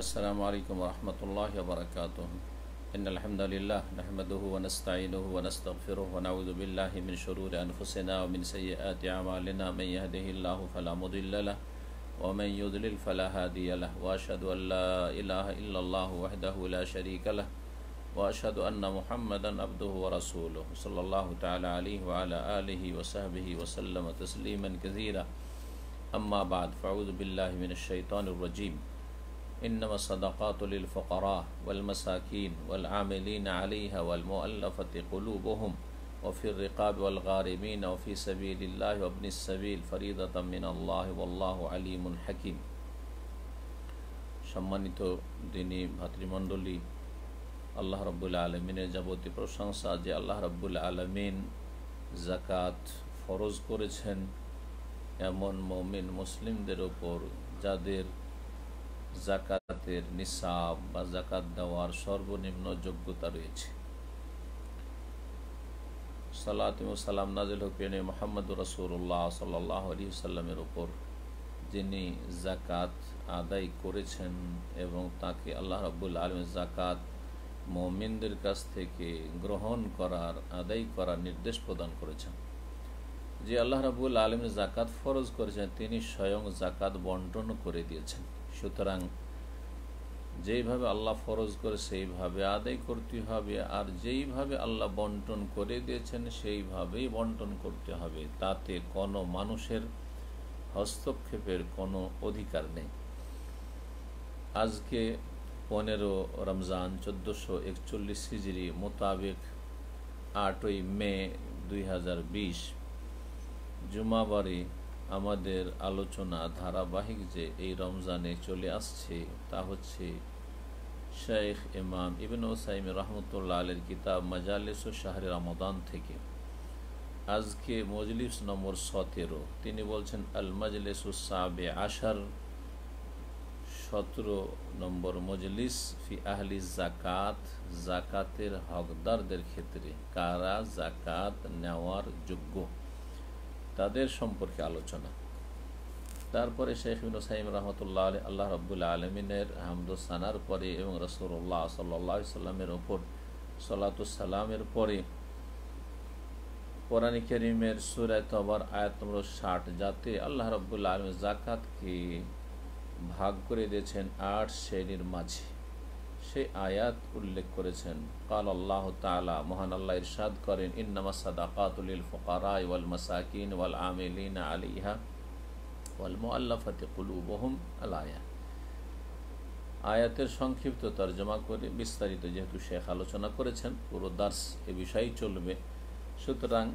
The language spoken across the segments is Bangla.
अल्लाम वरहमल वर्क इनहमदिल्ला नहमद वनस्तिन वनस्तफ़िर वनाउज़बिल्लिन शरूर अनफुसना वमिन सैत आमालना मैं यहदिल्ला फ़लामदिल्ला वमन युदलिल फ़लाहदियाला वाशद वहदला शरीकला वाशद अन्न महमदन अब्द व रसूल सल्ला तला वसहब वसलम तस्लीमन कज़ीरा अम्मा बाद फ़ाउज़बिल्लिनशैतरजीम إنما الصدقات للفقراء والمساكين والعاملين عليها والمؤلفة قلوبهم وفي الرقاب والغارمين وفي سبيل الله وابن السبيل فريضة من الله والله عليم حكيم সম্মানিত দিনী ভাতৃমণ্ডলী আল্লাহ রব্বুল আলমিনের যাবতীয় প্রশংসা যে আল্লাহ রব্বুল আলমিন জাকাত ফরজ করেছেন এমন মমিন মুসলিমদের ওপর যাদের জাকাতের নিসাব বা জাকাত দেওয়ার সর্বনিম্ন যোগ্যতা রয়েছে। সালাতিম নাজিল হুকিন মোহাম্মদ রসুল্লাহ সাল্লাহ আলী সাল্লামের ওপর যিনি জাকাত আদায় করেছেন এবং তাকে আল্লাহ রব্বুল আলম জাকাত মমিনদের কাছ থেকে গ্রহণ করার, আদায় করার নির্দেশ প্রদান করেছেন। যে আল্লাহ রাবুল আলম জাকাত ফরজ করেছেন, তিনি স্বয়ং জাকাত বন্টন করে দিয়েছেন। সুতরাং যেইভাবে আল্লাহ ফরজ করে, সেইভাবে আদায় করতে হবে। আর যেইভাবে আল্লাহ বন্টন করে দিয়েছেন, সেইভাবেই বন্টন করতে হবে। তাতে কোনো মানুষের হস্তক্ষেপের কোনো অধিকার নেই। আজকে পনেরো রমজান চোদ্দোশো একচল্লিশ হিজড়ি মোতাবেক আটই মে দুই হাজার বিশ, জুমাবারে আমাদের আলোচনা ধারাবাহিক যে এই রমজানে চলে আসছে তা হচ্ছে শেখ ইমাম ইবিন ওসাইম রহমতুল্লাহ আলের কিতাব মাজালিস ও শাহরে রমদান থেকে। আজকে মজলিস নম্বর সতেরো। তিনি বলছেন, আল মজলিস সাবে আশার সতেরো নম্বর মজলিস ফি আহলি জাকাত জাকাতের হকদারদের ক্ষেত্রে কারা জাকাত নেওয়ার যোগ্য? তাদের সম্পর্কে আলোচনা। তারপরে শেখ ইবিন সাইম রহমতুল্লাহ আলী আল্লাহ রব্বুল্লা আলমিনের হামদুসানার পরে এবং রসুল্লাহ সাল্লাহ সাল্লামের ওপর সাল্লাতুসাল্লামের পরে কোরআন করিমের সুরায় তবর আয়াত নম্বর ষাট, যাতে আল্লাহ রব্বুল্লা আলম জাকাতকে ভাগ করে দিয়েছেন আট শ্রেণির মাঝে। সেই আয়াত উল্লেখ করেছেন। কাল আল্লাহ তালা মহান আল্লাহ ইরশাদ করেন, ইন্নামা সাদাকাতুল ফকারাই ওয়াল মাসাকিন ওয়াল আমিলিন আলিহা ওয়াল মুআল্লাফাতি কুলুবহুম আলায়া আয়াতের সংক্ষিপ্ত তর্জমা করে বিস্তারিত যেহেতু শেখ আলোচনা করেছেন, পুরো দাস এ বিষয়ই চলবে। সুতরাং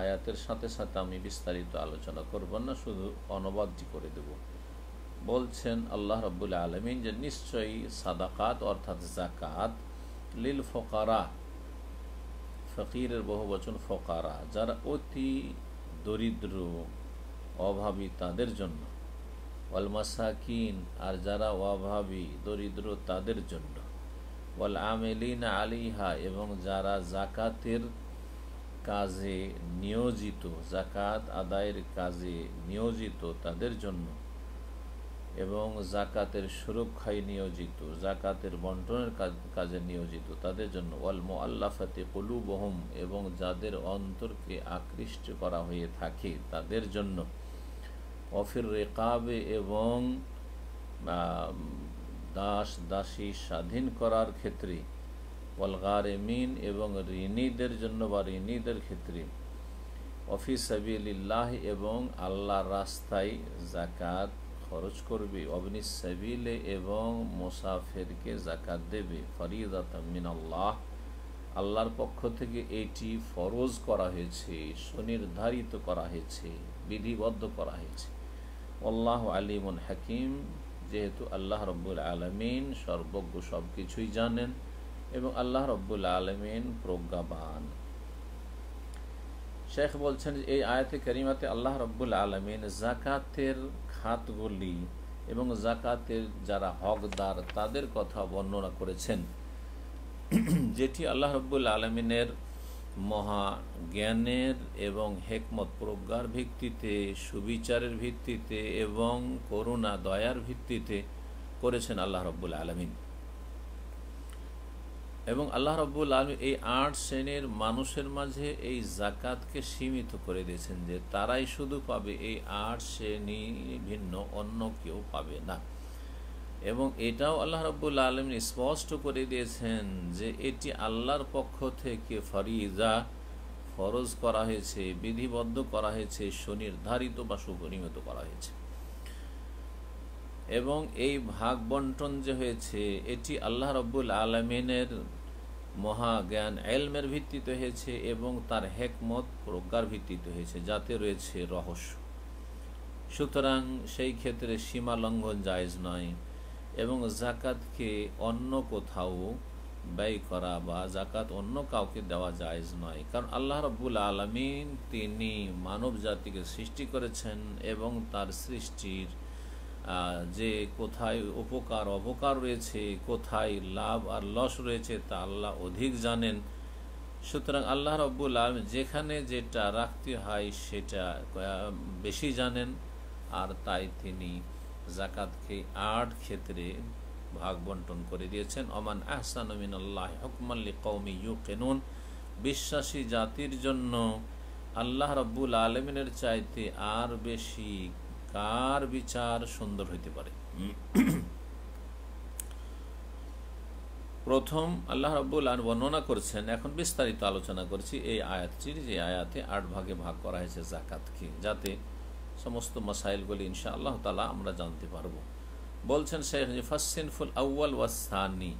আয়াতের সাথে সাথে আমি বিস্তারিত আলোচনা করব না, শুধু অনুবাদটি করে দেব। বলছেন আল্লাহ রব্বুল আলমিন যে নিশ্চয়ই সাদাকাত অর্থাৎ জাকাত লিল ফকারা, ফকিরের বহু বচন ফকারা, যারা অতি দরিদ্র, অভাবী তাদের জন্য, ওয়াল মাসাকিন, আর যারা অভাবী, দরিদ্র তাদের জন্য, ওয়াল আমেলিন আলিহা, এবং যারা জাকাতের কাজে নিয়োজিত জাকাত আদায়ের কাজে নিয়োজিত তাদের জন্য এবং জাকাতের সুরক্ষায় নিয়োজিত, জাকাতের বন্টনের কাজে নিয়োজিত। তাদের জন্য ওয়াল মোয়াল্লাফাতে কলুবহম এবং যাদের অন্তরকে আকৃষ্ট করা হয়ে থাকে, তাদের জন্য অফির রেকাবে এবং দাস, দাসী স্বাধীন করার ক্ষেত্রে ওয়ালগারেমিন এবং ঋণীদের জন্য বা ঋণীদের ক্ষেত্রে অফিস সাবিল্লাহ এবং আল্লাহর রাস্তায় জাকাত খরচ করবে, অবনি সাবিলে এবং মোসাফেরকে জাকাত দেবে। ফরিদাত মিনাল্লাহ। আল্লাহর পক্ষ থেকে এটি ফরজ করা হয়েছে, সুনির্ধারিত করা হয়েছে, বিধিবদ্ধ করা হয়েছে। আল্লাহ আলিমুল হাকিম। যেহেতু আল্লাহ রব্বুল আলমিন সর্বজ্ঞ সব কিছুই জানেন এবং আল্লাহ রব্বুল আলমিন প্রজ্ঞাবান। শেখ বলছেন এই আয়াতে করিমাতে আল্লাহ রব্বুল আলমিন জাকাতের খাতগুলি এবং জাকাতের যারা হকদার, তাদের কথা বর্ণনা করেছেন। যেটি আল্লাহ রব্বুল আলমিনের মহা জ্ঞানের এবং হেকমত প্রজ্ঞার ভিত্তিতে, সুবিচারের ভিত্তিতে এবং করুণা দয়ার ভিত্তিতে করেছেন আল্লাহ রব্বুল আলমিন। এবং আল্লাহ রব্বুল আলম এই আট শ্রেণির মানুষের মাঝে এই জাকাতকে সীমিত করে দিয়েছেন যে তারাই শুধু পাবে, এই আট শ্রেণি ভিন্ন অন্য কেউ পাবে না। এবং এটাও আল্লাহ রব্বুল আলম স্পষ্ট করে দিয়েছেন যে এটি আল্লাহর পক্ষ থেকে ফরিজা ফরজ করা হয়েছে, বিধিবদ্ধ করা হয়েছে, সুনির্ধারিত বা সুপরিমিত করা হয়েছে। এবং এই ভাগ বন্টন যে হয়েছে, এটি আল্লাহ রব্বুল আলমিনের মহাজ্ঞান এলমের ভিত্তিতে হয়েছে এবং তার হেকমত প্রজ্ঞার ভিত্তিতে হয়েছে, যাতে রয়েছে রহস্য। সুতরাং সেই ক্ষেত্রে সীমা লঙ্ঘন জায়জ নয় এবং জাকাতকে অন্য কোথাও ব্যয় করা বা জাকাত অন্য কাউকে দেওয়া জায়জ নয়। কারণ আল্লাহ রব্বুল আলমিন তিনি মানব জাতিকে সৃষ্টি করেছেন এবং তার সৃষ্টির যে কোথায় উপকার, অপকার রয়েছে, কোথায় লাভ আর লস রয়েছে তা আল্লাহ অধিক জানেন। সুতরাং আল্লাহ রব্বুল আলম যেখানে যেটা রাখতে হয় সেটা বেশি জানেন আর তাই তিনি জাকাতকে আট ক্ষেত্রে ভাগ বন্টন করে দিয়েছেন। অমান আহসান আল্লাহ হকমাল্লি কৌমি ইউ কেনুন বিশ্বাসী জাতির জন্য আল্লাহ রব্বুল আলমিনের চাইতে আর বেশি কার বিচার সুন্দর হইতে পারে। প্রথম আল্লাহ রব্বুল আন বর্ণনা করছেন, এখন বিস্তারিত আলোচনা করছি এই আয়াতটির, যে আয়াতে আট ভাগে ভাগ করা হয়েছে জাকাতকে যাতে সমস্ত মাসাইলগুলি ইনশা আল্লাহ তালা আমরা জানতে পারব। বলছেন শেখ ফাসিনফুল আউ্য়াল ওয়াসানি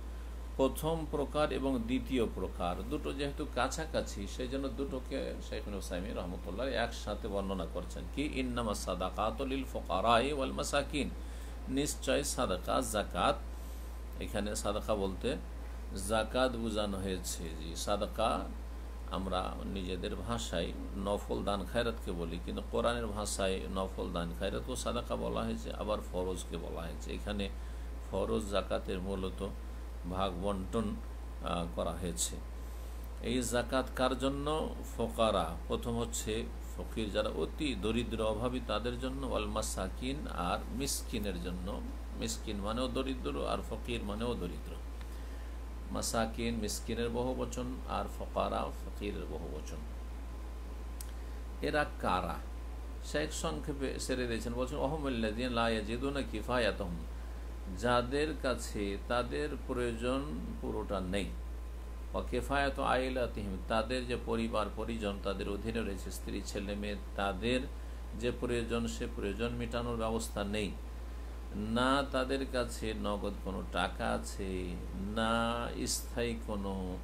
প্রথম প্রকার এবং দ্বিতীয় প্রকার। দুটো যেহেতু কাছাকাছি সেই জন্য দুটোকে শেখুল হুসাইমি রহমতুল্লাহ একসাথে বর্ণনা করছেন কি, ইন্নামা সাদাকাতলিল ফকারাই ওয়াল মাসাকিন। নিশ্চয় সাদাকা জাকাত এখানে সাদাকা বলতে জাকাত বোঝানো হয়েছে যে সাদাকা আমরা নিজেদের ভাষায় নফল দান খায়রাতকে বলি, কিন্তু কোরআনের ভাষায় নফল দান খায়রাতও সাদাকা বলা হয়েছে, আবার ফরজকে বলা হয়েছে। এখানে ফরজ জাকাতের মূলত ভাগ বন্টন করা হয়েছে। এই জাকাত কার জন্য? ফকারা। প্রথম হচ্ছে ফকির যারা অতি দরিদ্র, অভাবী, তাদের জন্য ওয়াল মাসাকিন আর মিসকিনের জন্য। মিসকিন মানেও দরিদ্র আর ফকির মানেও দরিদ্র। মাসাকিন মিসকিনের বহু বচন আর ফকারা ফকিরের বহু বচন। এরা কারা? শেখ সংক্ষেপে সেরে দিয়েছেন, বলছেন অহমুল্লাদিন লাইয়াজিদুনা কিফায়াতহম। যাদের কাছে তাদের প্রয়োজন পুরোটা নেই। কেফায়ত অকেফায়ত আইলাতিহিম, তাদের যে পরিবার, পরিজন, তাদের অধীনে রয়েছে স্ত্রী, ছেলে, মেয়ে, তাদের যে প্রয়োজন, সে প্রয়োজন মেটানোর ব্যবস্থা নেই। না তাদের কাছে নগদ কোনো টাকা আছে, না স্থায়ী কোনো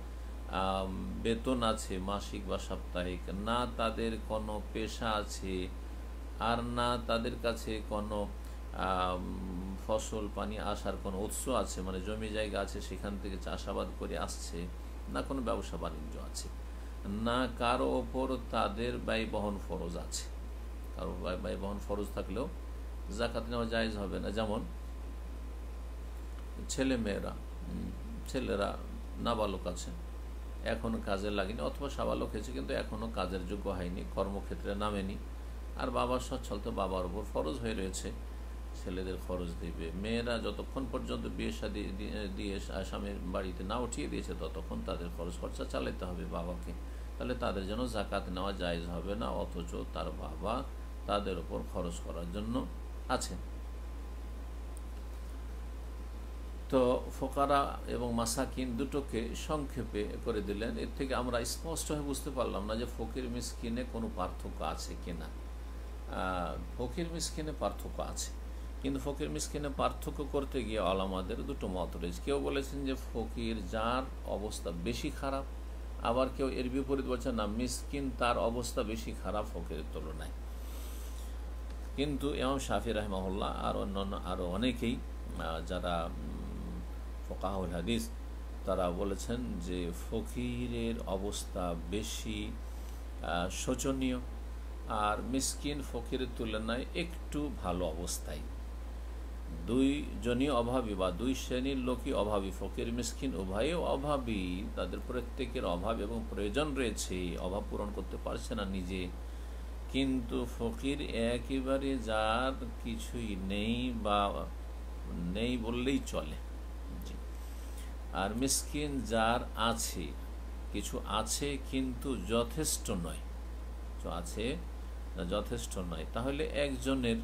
বেতন আছে মাসিক বা সাপ্তাহিক, না তাদের কোনো পেশা আছে, আর না তাদের কাছে কোনো ফসল, পানি, আসার কোনো উৎস আছে? মানে জমি জায়গা আছে, সেখান থেকে চাষাবাদ করে আসছে, না কোনো ব্যবসা বাণিজ্য আছে? না কারও ওপর তাদের ব্যয় বহন ফরজ আছে? কারও ব্যয় বহন ফরজ থাকলেও জাকাত নেওয়া জায়জ হবে না। যেমন ছেলে মেয়েরা ছেলেরা নাবালক আছে এখনও কাজে লাগেনি, অথবা সাবালক হয়েছে, কিন্তু এখনও কাজের যোগ্য হয়নি, কর্মক্ষেত্রে নামেনি, আর বাবার সচ্ছল তো বাবার ওপর ফরজ হয়ে রয়েছে। ছেলেদের খরচ দিবে। মেয়েরা যতক্ষণ পর্যন্ত বিয়ে শাদি দিয়ে স্বামীর বাড়িতে না উঠিয়ে দিয়েছে, ততক্ষণ তাদের খরচ খরচা চালাতে হবে বাবাকে। তাহলে তাদের জন্য জাকাত নেওয়া জায়জ হবে না, অথচ তার বাবা তাদের উপর খরচ করার জন্য আছেন। তো ফোকারা এবং মাসাকিন দুটোকে সংক্ষেপে করে দিলেন। এর থেকে আমরা স্পষ্ট হয়ে বুঝতে পারলাম না যে ফকির মিসকিনে কোনো পার্থক্য আছে কিনা। ফকির মিসকিনে পার্থক্য আছে। কিন্তু ফকির মিসকিনে পার্থক্য করতে গিয়ে আলামাদের দুটো মত রয়েছে। কেউ বলেছেন যে ফকির যার অবস্থা বেশি খারাপ, আবার কেউ এর বিপরীত বলছেন না, মিসকিন তার অবস্থা বেশি খারাপ ফকিরের তুলনায়। কিন্তু এমাম শাফি রহমাহুল্লাহ আর অন্যান্য আরও অনেকেই যারা ফোকাহুল হাদিস, তারা বলেছেন যে ফকিরের অবস্থা বেশি শোচনীয়, আর মিসকিন ফকিরের তুলনায় একটু ভালো অবস্থায়। দুইজনই অভাবী বা দুই শ্রেণির লোকই অভাবী, ফকির, মিসকিন উভয়ও অভাবী। তাদের প্রত্যেকের অভাব এবং প্রয়োজন রয়েছে, অভাব পূরণ করতে পারছে না নিজে। কিন্তু ফকির একেবারে যার কিছুই নেই বা নেই বললেই চলে। আর মিসকিন যার আছে, কিছু আছে কিন্তু যথেষ্ট নয়। আছে যথেষ্ট নয়। তাহলে একজনের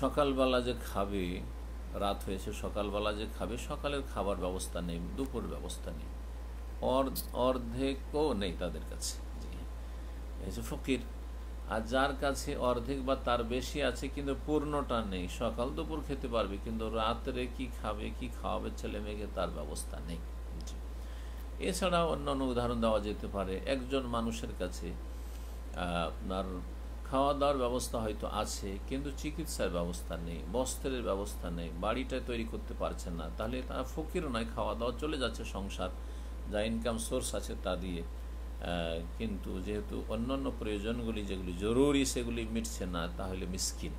সকালবেলা যে খাবে, রাত হয়েছে, সকালবেলা যে খাবে, সকালের খাবার ব্যবস্থা নেই, দুপুর ব্যবস্থা নেই। অর্ধেকও নেই তাদের কাছে। জি। ফকির। আর যার কাছে অর্ধেক বা তার বেশি আছে, কিন্তু পূর্ণটা নেই। সকাল দুপুর খেতে পারবে, কিন্তু রাত্রে কি খাবে, কি খাওয়াবে ছেলে মেয়েকে তার ব্যবস্থা নেই। এছাড়া অন্যান্য উদাহরণ দেওয়া যেতে পারে। একজন মানুষের কাছে আপনার খাওয়া দাওয়ার ব্যবস্থা হয়তো আছে, কিন্তু চিকিৎসার ব্যবস্থা নেই, বস্ত্রের ব্যবস্থা নেই বাড়িটা তৈরি করতে পারছে না। তাহলে তারা ফকিরও নয় খাওয়া দাওয়া চলে যাচ্ছে সংসার, যা ইনকাম সোর্স আছে তা দিয়ে। কিন্তু যেহেতু অন্যান্য প্রয়োজনগুলি যেগুলি জরুরি, সেগুলি মিটছে না, তাহলে মিসকিন।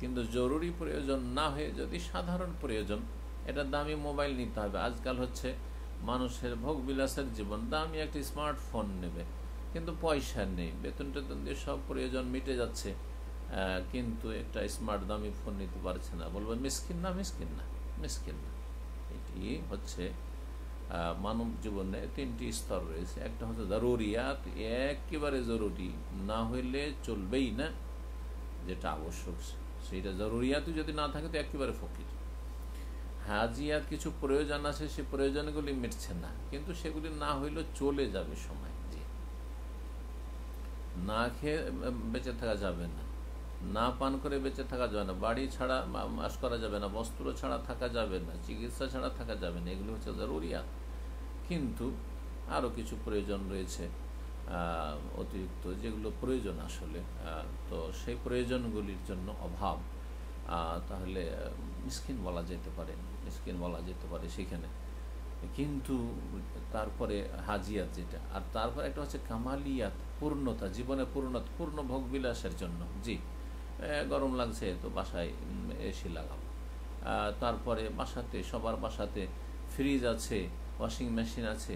কিন্তু জরুরি প্রয়োজন না হয়ে যদি সাধারণ প্রয়োজন, এটা দামি মোবাইল নিতে হবে। আজকাল হচ্ছে মানুষের ভোগ বিলাসের জীবন, দামি একটি স্মার্টফোন নেবে। কিন্তু পয়সা নেই। বেতন টেতন দিয়ে সব প্রয়োজন মিটে যাচ্ছে। কিন্তু একটা স্মার্ট দামি ফোন নিতে পারছে না। বলব, মিসকিন না মিসকিন না মিসকিন না। এটি হচ্ছে মানব জীবনে তিনটি স্তর রয়েছে। একটা হচ্ছে জরুরিয়াত, একেবারে জরুরি। না হইলে চলবেই না, যেটা আবশ্যক। সেইটা জরুরিয়াত যদি না থাকে, তো একেবারে ফকির। হাজিয়াত কিছু প্রয়োজন আছে, সে প্রয়োজনগুলি মিটছে না। কিন্তু সেগুলি না হইলেও চলে যাবে সময়। জি। না খেয়ে বেঁচে থাকা যাবে না। না পান করে বেঁচে থাকা যাবে না। বাড়ি ছাড়া মাস করা যাবে না। বস্ত্র ছাড়া থাকা যাবে না। চিকিৎসা ছাড়া থাকা যাবে না। এগুলো হচ্ছে জরুরিয়াত। কিন্তু আরও কিছু প্রয়োজন রয়েছে অতিরিক্ত যেগুলো প্রয়োজন আসলে তো সেই প্রয়োজনগুলির জন্য অভাব। তাহলে মিসকিন বলা যেতে পারে। মিসকিন বলা যেতে পারে সেখানে। কিন্তু তারপরে হাজিয়াত যেটা। আর তারপর একটা হচ্ছে কামালিয়াত, পূর্ণতা, জীবনে পূর্ণতা, পূর্ণ ভোগ বিলাসের জন্য। জি গরম লাগছে তো বাসায় এসি লাগাবো। তারপরে বাসাতে, সবার বাসাতে ফ্রিজ আছে ওয়াশিং মেশিন আছে,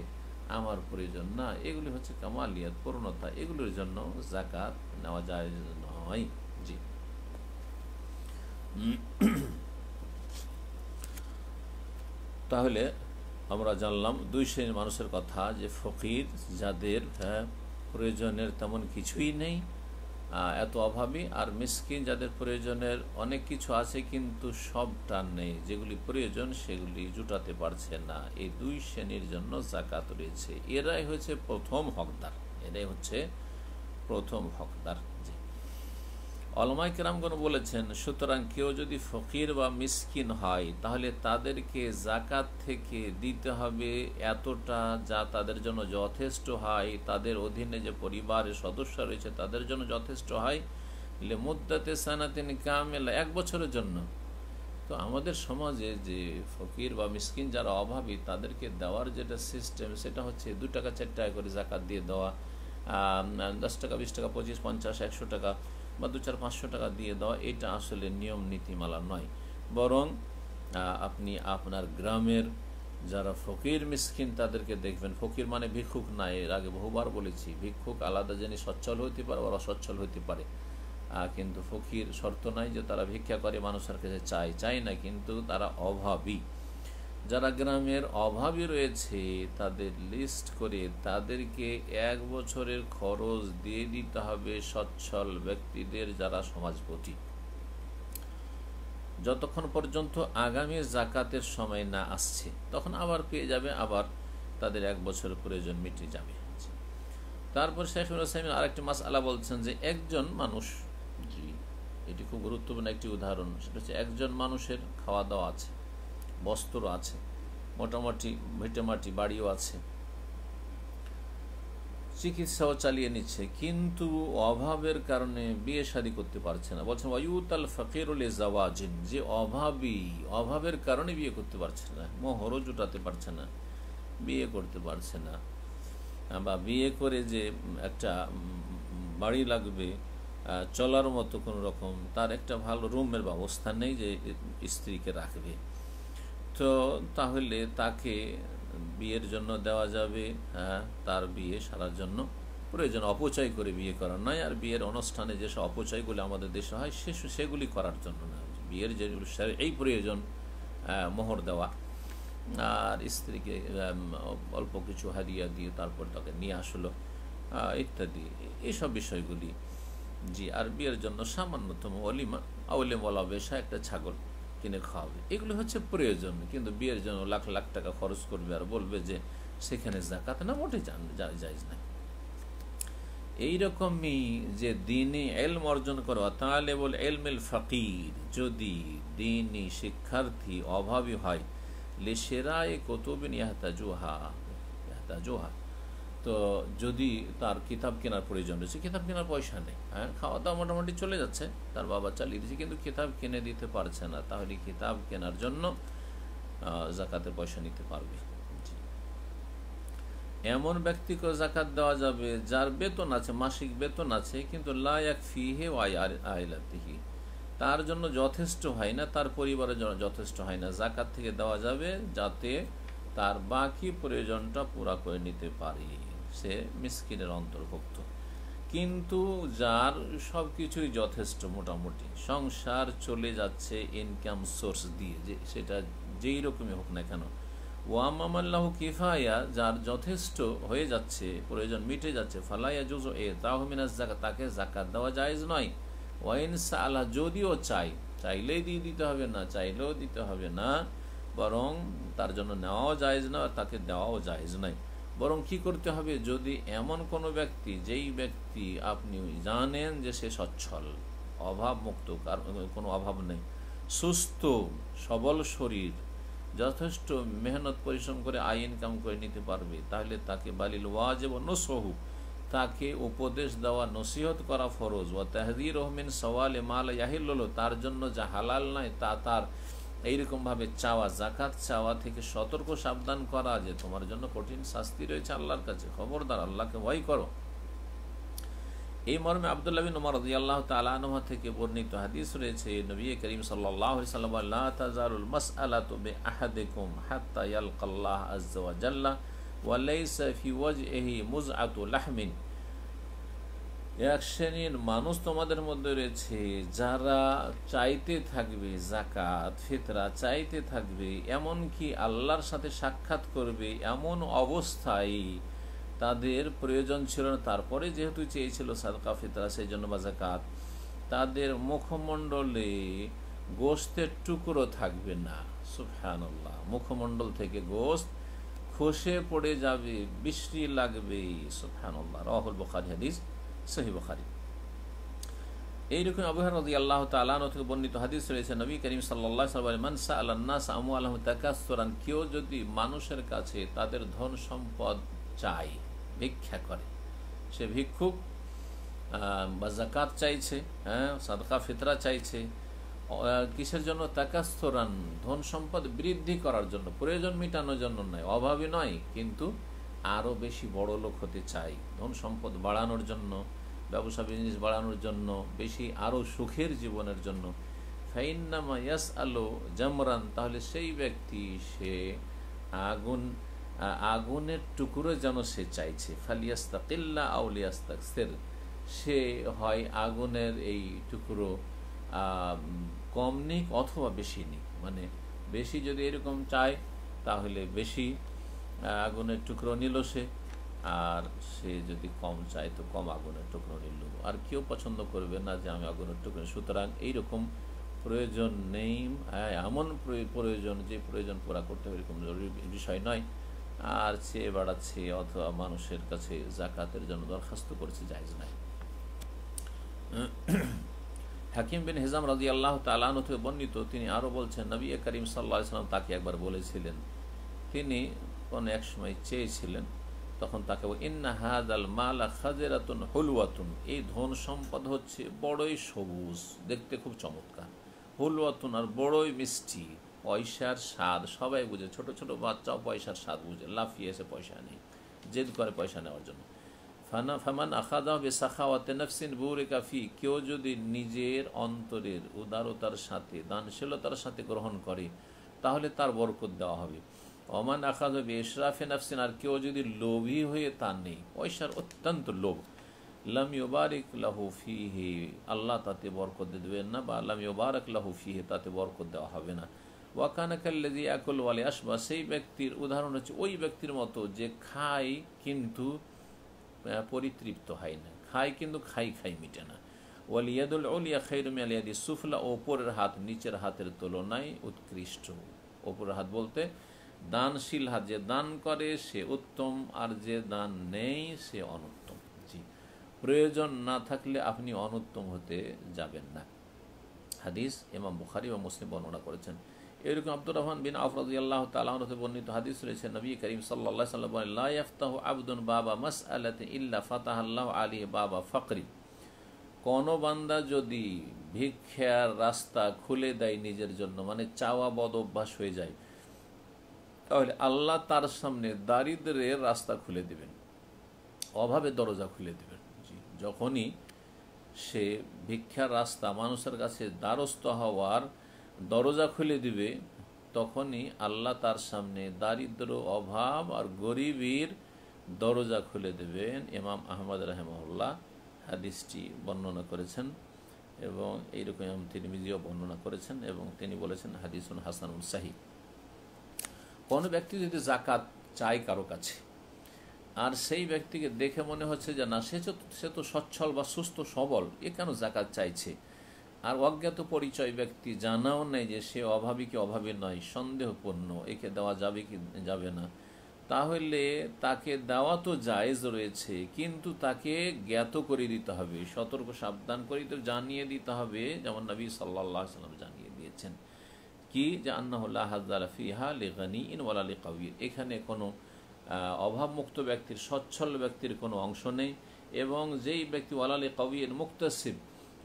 আমার প্রয়োজন না। এগুলি হচ্ছে কামালিয়াত, পূর্ণতা, এগুলির জন্য জাকাত নেওয়া যায় নয়। জি। তাহলে আমরা জানলাম দুই শ্রেণির মানুষের কথা যে ফকির যাদের হ্যাঁ, প্রয়োজনের তেমন কিছুই নেই এত অভাবী আর মিসকিন যাদের প্রয়োজনের অনেক কিছু আছে কিন্তু সবটা নেই যেগুলি প্রয়োজন সেগুলি জুটাতে পারছে না। এই দুই শ্রেণির জন্য জাকাত রয়েছে। এরাই হচ্ছে প্রথম হকদার। এরাই হচ্ছে প্রথম হকদার। অলমাই কেরামগণ বলেছেন, সুতরাং কেউ যদি ফকির বা মিসকিন হয়, তাহলে তাদেরকে জাকাত থেকে দিতে হবে এতটা যা তাদের জন্য যথেষ্ট হয়। তাদের অধীনে যে পরিবারের সদস্য রয়েছে, তাদের জন্য যথেষ্ট হয়। মুদ্দাতে সানাতিন কামেলা, এক বছরের জন্য। তো আমাদের সমাজে যে ফকির বা মিসকিন যারা অভাবী, তাদেরকে দেওয়ার যেটা সিস্টেম, সেটা হচ্ছে দু টাকা, চার টাকা করে জাকাত দিয়ে দেওয়া। দশ টাকা, বিশ টাকা, পঁচিশ, পঞ্চাশ, একশো টাকা। বা দু চার পাঁচশো টাকা দিয়ে দেওয়া, এটা আসলে নিয়ম নীতিমালা নয়। বরং আপনি আপনার গ্রামের যারা ফকির মিসকিন তাদেরকে দেখবেন। ফকির মানে ভিক্ষুক না, এর আগে বহুবার বলেছি, ভিক্ষুক আলাদা জিনিস সচ্ছল হইতে পারে বা অসচ্ছল হইতে পারে। কিন্তু ফকির শর্ত নাই যে তারা ভিক্ষা করে মানুষের কাছে চায় চায় না, কিন্তু তারা অভাবী। যারা গ্রামের অভাবী রয়েছে, তাদের লিস্ট করে তাদেরকে এক বছরের খরচ দিয়ে দিতে হবে সচ্ছল ব্যক্তিদের যারা সমাজপতি। যতক্ষণ পর্যন্ত আগামী জাকাতের সময় না আসছে, তখন আবার পেয়ে যাবে, আবার তাদের এক বছর প্রয়োজন মিটে যাবে। তারপর শেখুল হোসাইন আরেকটি মাস আলা বলছেন যে, একজন মানুষ, জি, এটি খুব গুরুত্বপূর্ণ একটি উদাহরণ, সেটা হচ্ছে একজন মানুষের খাওয়া দাওয়া আছে। বস্ত্র আছে, মোটামুটি ভিটেমাটি বাড়িও আছে। চিকিৎসাও চালিয়ে নিচ্ছে, কিন্তু অভাবের কারণে বিয়ে শাদী করতে পারছে না। বলছেন ওয়ুতাল ফকিরুল জাওয়াজিন যে অভাবী, অভাবের কারণে বিয়ে করতে পারছে না মোহরও জুটাতে পারছে না, বিয়ে করতে পারছে না। বা বিয়ে করে যে একটা বাড়ি লাগবে চলার মতো কোনো রকম, তার একটা ভালো রুমের ব্যবস্থা নেই যে স্ত্রীকে রাখবে। তো তাহলে তাকে বিয়ের জন্য দেওয়া যাবে হ্যাঁ তার বিয়ে সারার জন্য। প্রয়োজন অপচয় করে বিয়ে করার নয়, আর বিয়ের অনুষ্ঠানে যেসব অপচয়গুলি আমাদের দেশে হয় সে সেগুলি করার জন্য না। বিয়ের যে এই প্রয়োজন মোহর দেওয়া। আর স্ত্রীকে অল্প কিছু হারিয়া দিয়ে তারপর তাকে নিয়ে আসলো ইত্যাদি। এইসব বিষয়গুলি। জি, আর বিয়ের জন্য সামান্যতম অলিমা আউলিম ওলা বেশা একটা ছাগল। কিনে খাওয়াবে। এগুলো হচ্ছে প্রয়োজন, কিন্তু বিয়ের জন্য লাখ লাখ টাকা খরচ করবে আর বলবে যে সেখানে জাকাত না মোটে যাইজ না এইরকমই যে দিনই এলম অর্জন করো তাহলে বল এলমেল ফকির, যদি দিনই শিক্ষার্থী অভাবী হয় লেসেরায় কতবিন ইহাতা জোহা ইহাতা জোহা তো যদি তার কিতাব কেনার প্রয়োজন রয়েছে, কিতাব কেনার পয়সা নেই হ্যাঁ? খাওয়া দাওয়া মোটামুটি চলে যাচ্ছে, তার বাবা চালিয়ে দিচ্ছে কিন্তু কিতাব কিনে দিতে পারছে না, তাহলে কিতাব কেনার জন্য জাকাতের পয়সা নিতে পারবে। এমন ব্যক্তিকে জাকাত দেওয়া যাবে, যার বেতন আছে, মাসিক বেতন আছে, কিন্তু লায়াক ফিহে আইলাতিহি। তার জন্য যথেষ্ট হয় না, তার পরিবারের জন্য যথেষ্ট হয় না, জাকাত থেকে দেওয়া যাবে যাতে তার বাকি প্রয়োজনটা পুরা করে নিতে পারে। সে মিসকিনের অন্তর্ভুক্ত। কিন্তু যার সব কিছুই যথেষ্ট মোটামুটি। সংসার চলে যাচ্ছে ইনকাম সোর্স দিয়ে, যে সেটা যেই রকমই হোক না কেন। ওয়ামাল্লাহ কিফায়া, যার যথেষ্ট হয়ে যাচ্ছে, প্রয়োজন মিটে যাচ্ছে ফালাইয়া জুজো এ তাহমিনাজ জাকা তাকে জাকাত দেওয়া জায়েজ নয়। ওয়াইন আল্লাহ যদিও চাই চাইলেই দিয়ে দিতে হবে না, চাইলেও দিতে হবে না, বরং তার জন্য নেওয়াও জায়েজ না তাকে দেওয়াও জায়েজ নয়। বরং কি করতে হবে? যদি এমন কোনো ব্যক্তি, যেই ব্যক্তি আপনি জানেন যে সে সচ্ছল অভাব মুক্ত কোনো অভাব নেই, সুস্থ, সবল শরীর, যথেষ্ট মেহনত পরিশ্রম করে আই ইনকাম করে নিতে পারবে, তাহলে তাকে বালিল ওয়াজ এবং নসহু, তাকে উপদেশ দেওয়া, নসিহত করা ফরজ। ও তাহদির রহমিন সওয়াল মাল ইয়াহিল তার জন্য যা হালাল নয় তা তার এইরকমভাবে চাওয়া জাকাত চাওয়া থেকে সতর্ক, সাবধান করা যে তোমার জন্য কঠিন শাস্তি রয়েছে আল্লাহর কাছে। খবরদার, আল্লাহকে ভয় করো। এই মর্মে আবদুল্লাহ বিন উমর রাদিয়াল্লাহু থেকে বর্ণিত হাদিস রয়েছে, নবী করিম সাল্লাল্লাহু এক শ্রেণির মানুষ তোমাদের মধ্যে রয়েছে, যারা চাইতে থাকবে জাকাত ফিতরা, চাইতে থাকবে এমন কি আল্লাহর সাথে সাক্ষাৎ করবে এমন অবস্থায় তাদের প্রয়োজন ছিল না। তারপরে যেহেতু চেয়েছিল সাদকা, ফিতরা, সেই জন্য বা জাকাত তাদের মুখমণ্ডলে গোস্তের টুকরো থাকবে না। সুফহানুল্লাহ মুখমণ্ডল থেকে গোস্ত খসে পড়ে যাবে, বৃষ্টি লাগবে। সুফহানুল্লাহ রহুল বখারি হাদিস। সহি বখারি। এইরকম আবহার রদি আল্লাহ তালান থেকে বর্ণিত হাদিস রয়েছে, নবী করিম সাল্লাহ সাল্লাম মানসা আল্লাহ আমু আল্লাহ তাকাস্তরান কেউ যদি মানুষের কাছে তাদের ধন সম্পদ চায়, ভিক্ষা করে, সে ভিক্ষুক বা জাকাত চাইছে হ্যাঁ সাদকা ফিতরা চাইছে কিসের জন্য? তাকাস্তরান ধন সম্পদ বৃদ্ধি করার জন্য, প্রয়োজন মেটানোর জন্য নয়, অভাবী নয়, কিন্তু আরও বেশি বড় লোক হতে চাই ধন সম্পদ বাড়ানোর জন্য। ব্যবসা বিজনেস বাড়ানোর জন্য, বেশি আরও সুখের জীবনের জন্য। ফাইন্নামা ইয়াস আলো জামরান, তাহলে সেই ব্যক্তি, সে আগুন, আগুনের টুকরো যেন সে চাইছে। ফালিয়াস্তা ফালিয়াস্তাকিল্লা আউলিয়াস্তাকসের সে হয় আগুনের এই টুকরো কম নিক অথবা বেশি নিক। মানে বেশি যদি এরকম চায়, তাহলে বেশি আগুনের টুকরো নিল সে। আর সে যদি কম চায় তো কম আগুনের টুকরো নিল। আর কেউ পছন্দ করবে না যে আমি আগুনের টুকরো সুতরাং এইরকম প্রয়োজন নেই। হ্যাঁ এমন প্রয়োজন যে প্রয়োজন পুরা করতে হবে এরকম জরুরি বিষয় নয়। আর চেয়ে বাড়াচ্ছে অথবা মানুষের কাছে জাকাতের জন্য দরখাস্ত করেছে, জায়জ নাই। হাকিম বিন হেজাম রাজি আল্লাহ তালান থেকে বর্ণিত তিনি আরও বলছেন, নবী করিম সাল্লাহ সাল্লাম তাকে একবার বলেছিলেন। তিনি কোনো এক সময় চেয়েছিলেন তখন তাকে আল হলুয়াতুন এই ধন সম্পদ হচ্ছে বড়ই সবুজ, দেখতে খুব চমৎকার। হলুয়াতুন আর বড়ই মিষ্টি, পয়সার স্বাদ, সবাই বুঝে, ছোট ছোট বাচ্চাও পয়সার স্বাদ বুঝে, লাফিয়ে এসে পয়সা নেই, জেদ করে পয়সা নেওয়ার জন্য। ফানা, ফামান আখাদা বেসাখাওয়াতে নফসিন বুরে কাফি কেউ যদি নিজের অন্তরের উদারতার সাথে, দানশীলতার সাথে গ্রহণ করে, তাহলে তার বরকত দেওয়া হবে। অমান আখাজ ইশরাফে নাফসিন, আর কেউ যদি লোভী হয়ে তার নেই, পয়সার অত্যন্ত লোভ। লাম ইউবারিক লাহু ফিহি, আল্লাহ তাতে বরকত দেবেন না, বা লাম ইউবারক লাহু ফিহে, তাতে বরকত দেওয়া হবে না। ওয়াকানাকাল্লাজি একল ওয়ালে আসবা সেই ব্যক্তির উদাহরণ হচ্ছে, ওই ব্যক্তির মতো যে খায় কিন্তু পরিতৃপ্ত হয় না। খায় কিন্তু খাই খাই মিটে না। ওয়ালিয়াদুল ওলিয়া খৈরমি আলিয়াদি সুফলা, ওপরের হাত নিচের হাতের তুলনায় উৎকৃষ্ট। ওপরের হাত বলতে দানশীল হাত যে দান করে, সে উত্তম, আর যে দান নেই, সে অনুত্তম। জি। প্রয়োজন না থাকলে আপনি অনুত্তম হতে যাবেন না। হাদিস এমাম বুখারি বা মুসলিম বর্ণনা করেছেন। এরকম আব্দুর রহমান বিন আফরাজ আল্লাহ তালাহতে বর্ণিত হাদিস রয়েছে, নবী করিম সাল্লাহ সাল্লাম লাফতাহ আবদুন বাবা মাস আল্লাহ ইল্লা ফাতাহ আল্লাহ আলী বাবা ফকরি। কোনো বান্দা যদি ভিক্ষার রাস্তা খুলে দেয় নিজের জন্য মানে চাওয়া বদ অভ্যাস হয়ে যায় তাহলে আল্লাহ তার সামনে দারিদ্রের রাস্তা খুলে দিবেন। অভাবে দরজা খুলে দিবেন। যখনই সে ভিক্ষার রাস্তা মানুষের কাছে দ্বারস্থ হওয়ার দরজা খুলে দিবে, তখনই আল্লাহ তার সামনে দারিদ্র, অভাব আর গরিবীর দরজা খুলে দেবেন। ইমাম আহমদ রাহেমহল্লা হাদিসটি বর্ণনা করেছেন এবং এইরকম তিনি মিজিও বর্ণনা করেছেন এবং তিনি বলেছেন হাদিসুন হাসানুল সাহি কোনো ব্যক্তি যদি জাকাত চায় কারও কাছে, আর সেই ব্যক্তিকে দেখে মনে হচ্ছে যে না, সে সে তো সচ্ছল বা সুস্থ সবল, এ কেন জাকাত চাইছে? আর অজ্ঞাত পরিচয় ব্যক্তি জানাও নেই যে সে অভাবী কি অভাবী নয়, সন্দেহপূর্ণ, একে দেওয়া যাবে কি, যাবে না। তাহলে তাকে দেওয়া তো জায়েজ রয়েছে, কিন্তু তাকে জ্ঞাত করে দিতে হবে, সতর্ক সাবধান করে তো জানিয়ে দিতে হবে, যেমন নবী সাল্লাহ সাল্লাম জানিয়ে দিয়েছেন। কি? যে আন্নাহুল্লাহ হাজারফিহা লেগানি ইন ওয়ালালি কবির এখানে কোনো অভাবমুক্ত ব্যক্তির, সচ্ছল ব্যক্তির কোনো অংশ নেই। এবং যেই ব্যক্তি ওয়ালালি কবির মুক্তাসিব,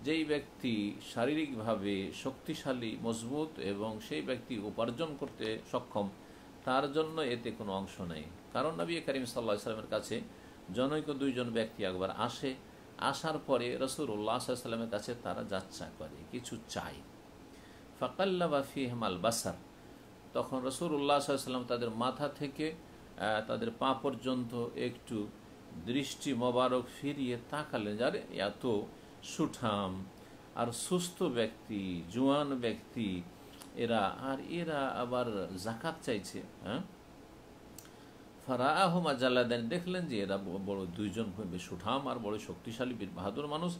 যেই ব্যক্তি শারীরিকভাবে শক্তিশালী, মজবুত এবং সেই ব্যক্তি উপার্জন করতে সক্ষম, তার জন্য এতে কোনো অংশ নেই। কারণ নবী করিম সাল্লা সাল্লামের কাছে জনৈক দুইজন ব্যক্তি একবার আসে। আসার পরে রসুল উল্লাহ সাল্লামের কাছে তারা যাচ্ছা করে, কিছু চায়। ফাকাল্লা বাসার তখন রসুল উল্লাহ সাল্লাম তাদের মাথা থেকে তাদের পা পর্যন্ত একটু দৃষ্টি মোবারক ফিরিয়ে তাকালেন। যারে এত সুঠাম আর সুস্থ ব্যক্তি, জোয়ান ব্যক্তি, এরা, আর এরা আবার জাকাত চাইছে হ্যাঁ? ফারাহমা জাল্লাদান দেখলেন যে এরা বড় দুইজন সুঠাম আর বড় শক্তিশালী বাহাদুর মানুষ।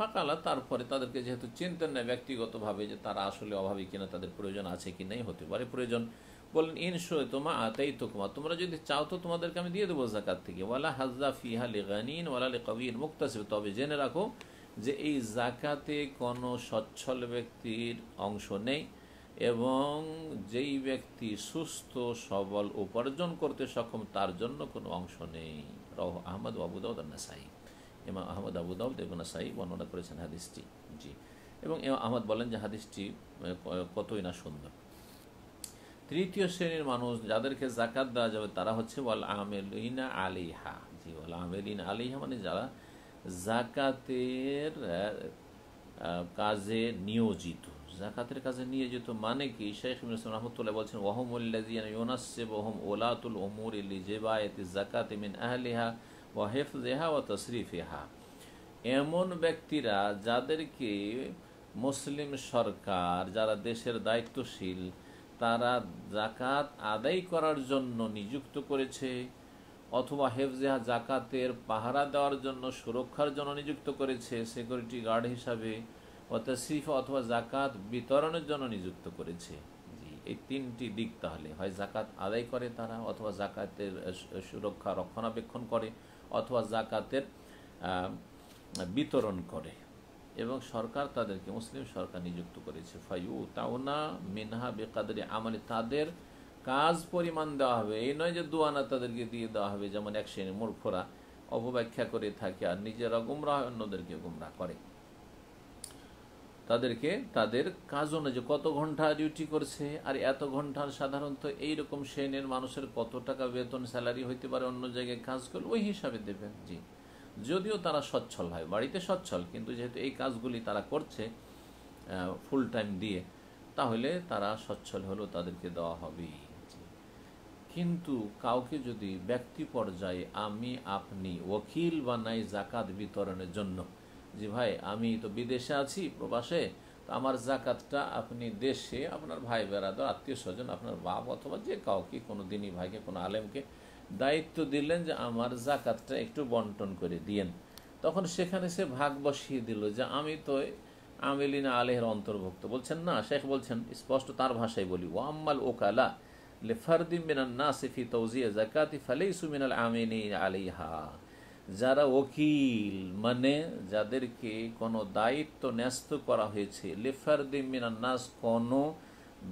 ফাঁকালা তারপরে তাদেরকে যেহেতু চিনতেন না ব্যক্তিগতভাবে যে তারা আসলে অভাবী কিনা, তাদের প্রয়োজন আছে কি নাই, হতে পারে প্রয়োজন। বলেন ইনশো তোমা আতাই তোমা তোমরা যদি চাও তো তোমাদেরকে আমি দিয়ে দেবো জাকাত থেকে। ওয়ালা হাজা ফিহা লেগানিন ওয়ালা লে কবির মুক্তাসিব তবে জেনে রাখো যে এই জাকাতে কোনো সচ্ছল ব্যক্তির অংশ নেই এবং যেই ব্যক্তি সুস্থ, সবল, উপার্জন করতে সক্ষম, তার জন্য কোনো অংশ নেই। রহ আহমদ আবুদাউদ নাসাই এমা আহমদ আবুদাউদ এবং নাসাই বর্ণনা করেছেন হাদিসটি। জি। এবং ইমাম আহমদ বলেন যে হাদিসটি কতই না সুন্দর। তৃতীয় শ্রেণির মানুষ যাদেরকে জাকাত দেওয়া যাবে তারা হচ্ছে ওয়াল আমেলিনা আলিহা। জি, ওয়াল আমেলিনা আলিহা মানে যারা জাকাতের কাজে নিয়োজিত। জাকাতের কাজে নিয়োজিত মানে কি? শেখ ইসলাম রহমতুল্লাহ বলছেন ওহমুল্লাজিয়ান ইউনাসেব ওহম ওলাতুল ওমুর ইলি জেবায়ত জাকাত মিন আহলিহা ও হেফজেহা ও তশরিফেহা এমন ব্যক্তিরা যাদেরকে মুসলিম সরকার, যারা দেশের দায়িত্বশীল, তারা জাকাত আদায় করার জন্য নিযুক্ত করেছে অথবা হেফজেহা জাকাতের পাহারা দেওয়ার জন্য, সুরক্ষার জন্য নিযুক্ত করেছে সিকিউরিটি গার্ড হিসাবে অতসিফা অথবা জাকাত বিতরণের জন্য নিযুক্ত করেছে। জি, এই তিনটি দিক তাহলে। হয় জাকাত আদায় করে তারা, অথবা জাকাতের সুরক্ষা রক্ষণাবেক্ষণ করে। অথবা জাকাতের বিতরণ করে। এবং সরকার তাদেরকে, মুসলিম সরকার নিযুক্ত করেছে। ফাইউ তাওনা মিনহা বেকাদারি আমার তাদের কাজ পরিমাণ দেওয়া হবে। এই নয় যে দুয়ানা তাদেরকে দিয়ে দেওয়া হবে, যেমন এক শ্রেণি মূর্খরা অপব্যাখ্যা করে থাকে আর নিজেরা গুমরা অন্যদেরকে গুমরা করে। তাদেরকে তাদের কাজ অনুযায়ী কত ঘণ্টা ডিউটি করছে, আর এত ঘণ্টার সাধারণত এইরকম শ্রেণির মানুষের কত টাকা বেতন স্যালারি হইতে পারে অন্য জায়গায় কাজ করলে ওই হিসাবে দেবেন। জি। যদিও তারা সচ্ছল হয়, বাড়িতে সচ্ছল, কিন্তু যেহেতু এই কাজগুলি তারা করছে ফুল টাইম দিয়ে, তাহলে তারা সচ্ছল হলেও তাদেরকে দেওয়া হবেই। কিন্তু কাউকে যদি ব্যক্তি পর্যায়ে আমি, আপনি, ওকিল বানাই জাকাত বিতরণের জন্য যে ভাই, আমি তো বিদেশে আছি, প্রবাসে, তো আমার জাকাতটা আপনি দেশে, আপনার ভাই বেড়াদার আত্মীয় স্বজন, আপনার বাপ অথবা যে কাউকে, কোনো দিনই ভাইকে, কোনো আলেমকে দায়িত্ব দিলেন যে আমার জাকাতটা একটু বন্টন করে দিয়েন। তখন সেখানে সে ভাগ বসিয়ে দিল যে আমি তো আমিলিনা আলেহের অন্তর্ভুক্ত। বলছেন, না, শেখ বলছেন, স্পষ্ট তার ভাষায় বলি ও আম্মাল ওকালা লেফারদি মিনান নাসিফি তৌজিয়া জাকাতি ফালেইসু মিনাল আমিনী আলিহা যারা ওকিল মানে যাদেরকে কোনো দায়িত্ব ন্যস্ত করা হয়েছে, লেফারদি মিনান নাস, কোনো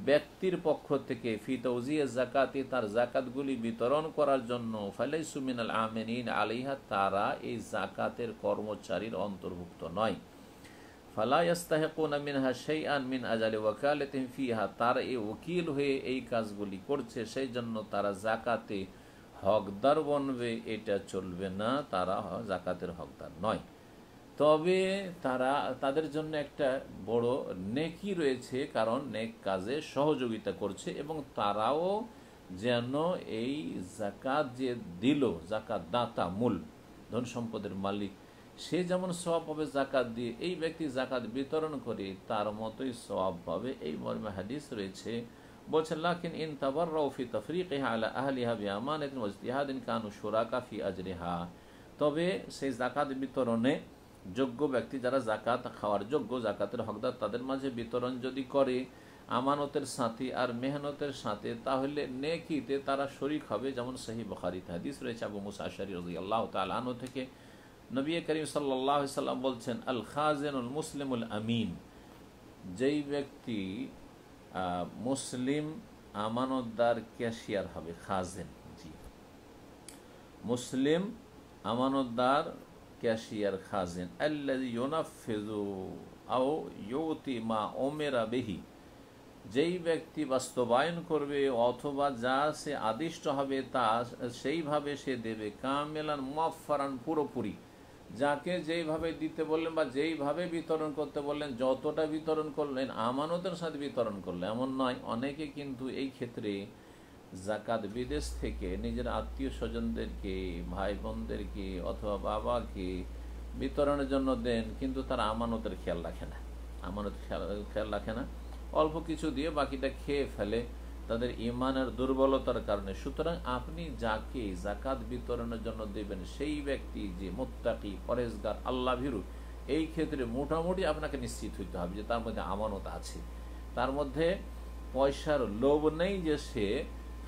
ব্যক্তির পক্ষ থেকে ফি তৌজিয়া জাকাতি তার জাকাতগুলি বিতরণ করার জন্য, ফালাইসু মিনাল আমিনীন আলিহা তারা এই জাকাতের কর্মচারীর অন্তর্ভুক্ত নয়। ফালা ইয়াস্তাহিকুনা মিনহা শাইআন আজালি ওয়াকালাতিহিম ফিহা, তারা এই ওকিল হয়ে এই কাজগুলি করছে সেই জন্য তারা জাকাতে হকদার বনবে, এটা চলবে না, তারা জাকাতের হকদার নয়। তবে তারা, তাদের জন্য একটা বড় নেকি রয়েছে, কারণ নেক কাজে সহযোগিতা করছে এবং তারাও যেন এই জাকাত যে দিল জাকাত দাতা মূল ধন সম্পদের মালিক, সে যেমন সব পাবে জাকাত দিয়ে, এই ব্যক্তি জাকাত বিতরণ করে, তার মতোই সব পাবে। এই মর্মে হাদিস রয়েছে বলছেন লাকিন ইন তাবার রৌফি তফরিক আলা আহলিহা বিয়ামান ওয়াজতিহাদিন কানু সুরাকা ফি আজরিহা তবে সেই জাকাত বিতরণে যোগ্য ব্যক্তি যারা জাকাত খাওয়ার যোগ্য জাকাতের হকদার তাদের মাঝে বিতরণ যদি করে আমানতের সাথে আর মেহনতের সাথে তাহলে নেকিতে তারা শরিক হবে যেমন সহি বখারি হাদিস রয়েছে আবু মুসাশারি রাজি আল্লাহ তালানো থেকে নবী করিম সাল্লাহ সাল্লাম বলছেন আল খাজেনুল মুসলিমুল আমিন যেই ব্যক্তি মুসলিম আমানতদার ক্যাশিয়ার হবে, খাজেন, জি। মুসলিম আমানতদার ক্যাশিয়ার, খাজেন। ইউতি মা ওমেরা বিহি। যেই ব্যক্তি বাস্তবায়ন করবে অথবা যা সে আদিষ্ট হবে তা সেইভাবে সে দেবে। কামেলান, মুয়াফফারান, পুরোপুরি। যাকে যেইভাবে দিতে বললেন বা যেইভাবে বিতরণ করতে বললেন, যতটা বিতরণ করলেন, আমানতের সাথে বিতরণ করলেন এমন নয়, অনেকে কিন্তু এই ক্ষেত্রে জাকাত বিদেশ থেকে নিজের আত্মীয় স্বজনদেরকে ভাই বোনদেরকে অথবা বাবাকে বিতরণের জন্য দেন, কিন্তু তারা আমানতের খেয়াল রাখে না। আমানত খেয়াল রাখে না। অল্প কিছু দিয়ে বাকিটা খেয়ে ফেলে। তাদের ইমানের দুর্বলতার কারণে। সুতরাং আপনি যাকে জাকাত বিতরণের জন্য দেবেন, সেই ব্যক্তি যে মোত্তাকি, পরেজগার আল্লাহ ভিরু এই ক্ষেত্রে মোটামুটি আপনাকে নিশ্চিত হইতে হবে যে তার মধ্যে আমানত আছে। তার মধ্যে পয়সার লোভ নেই যে সে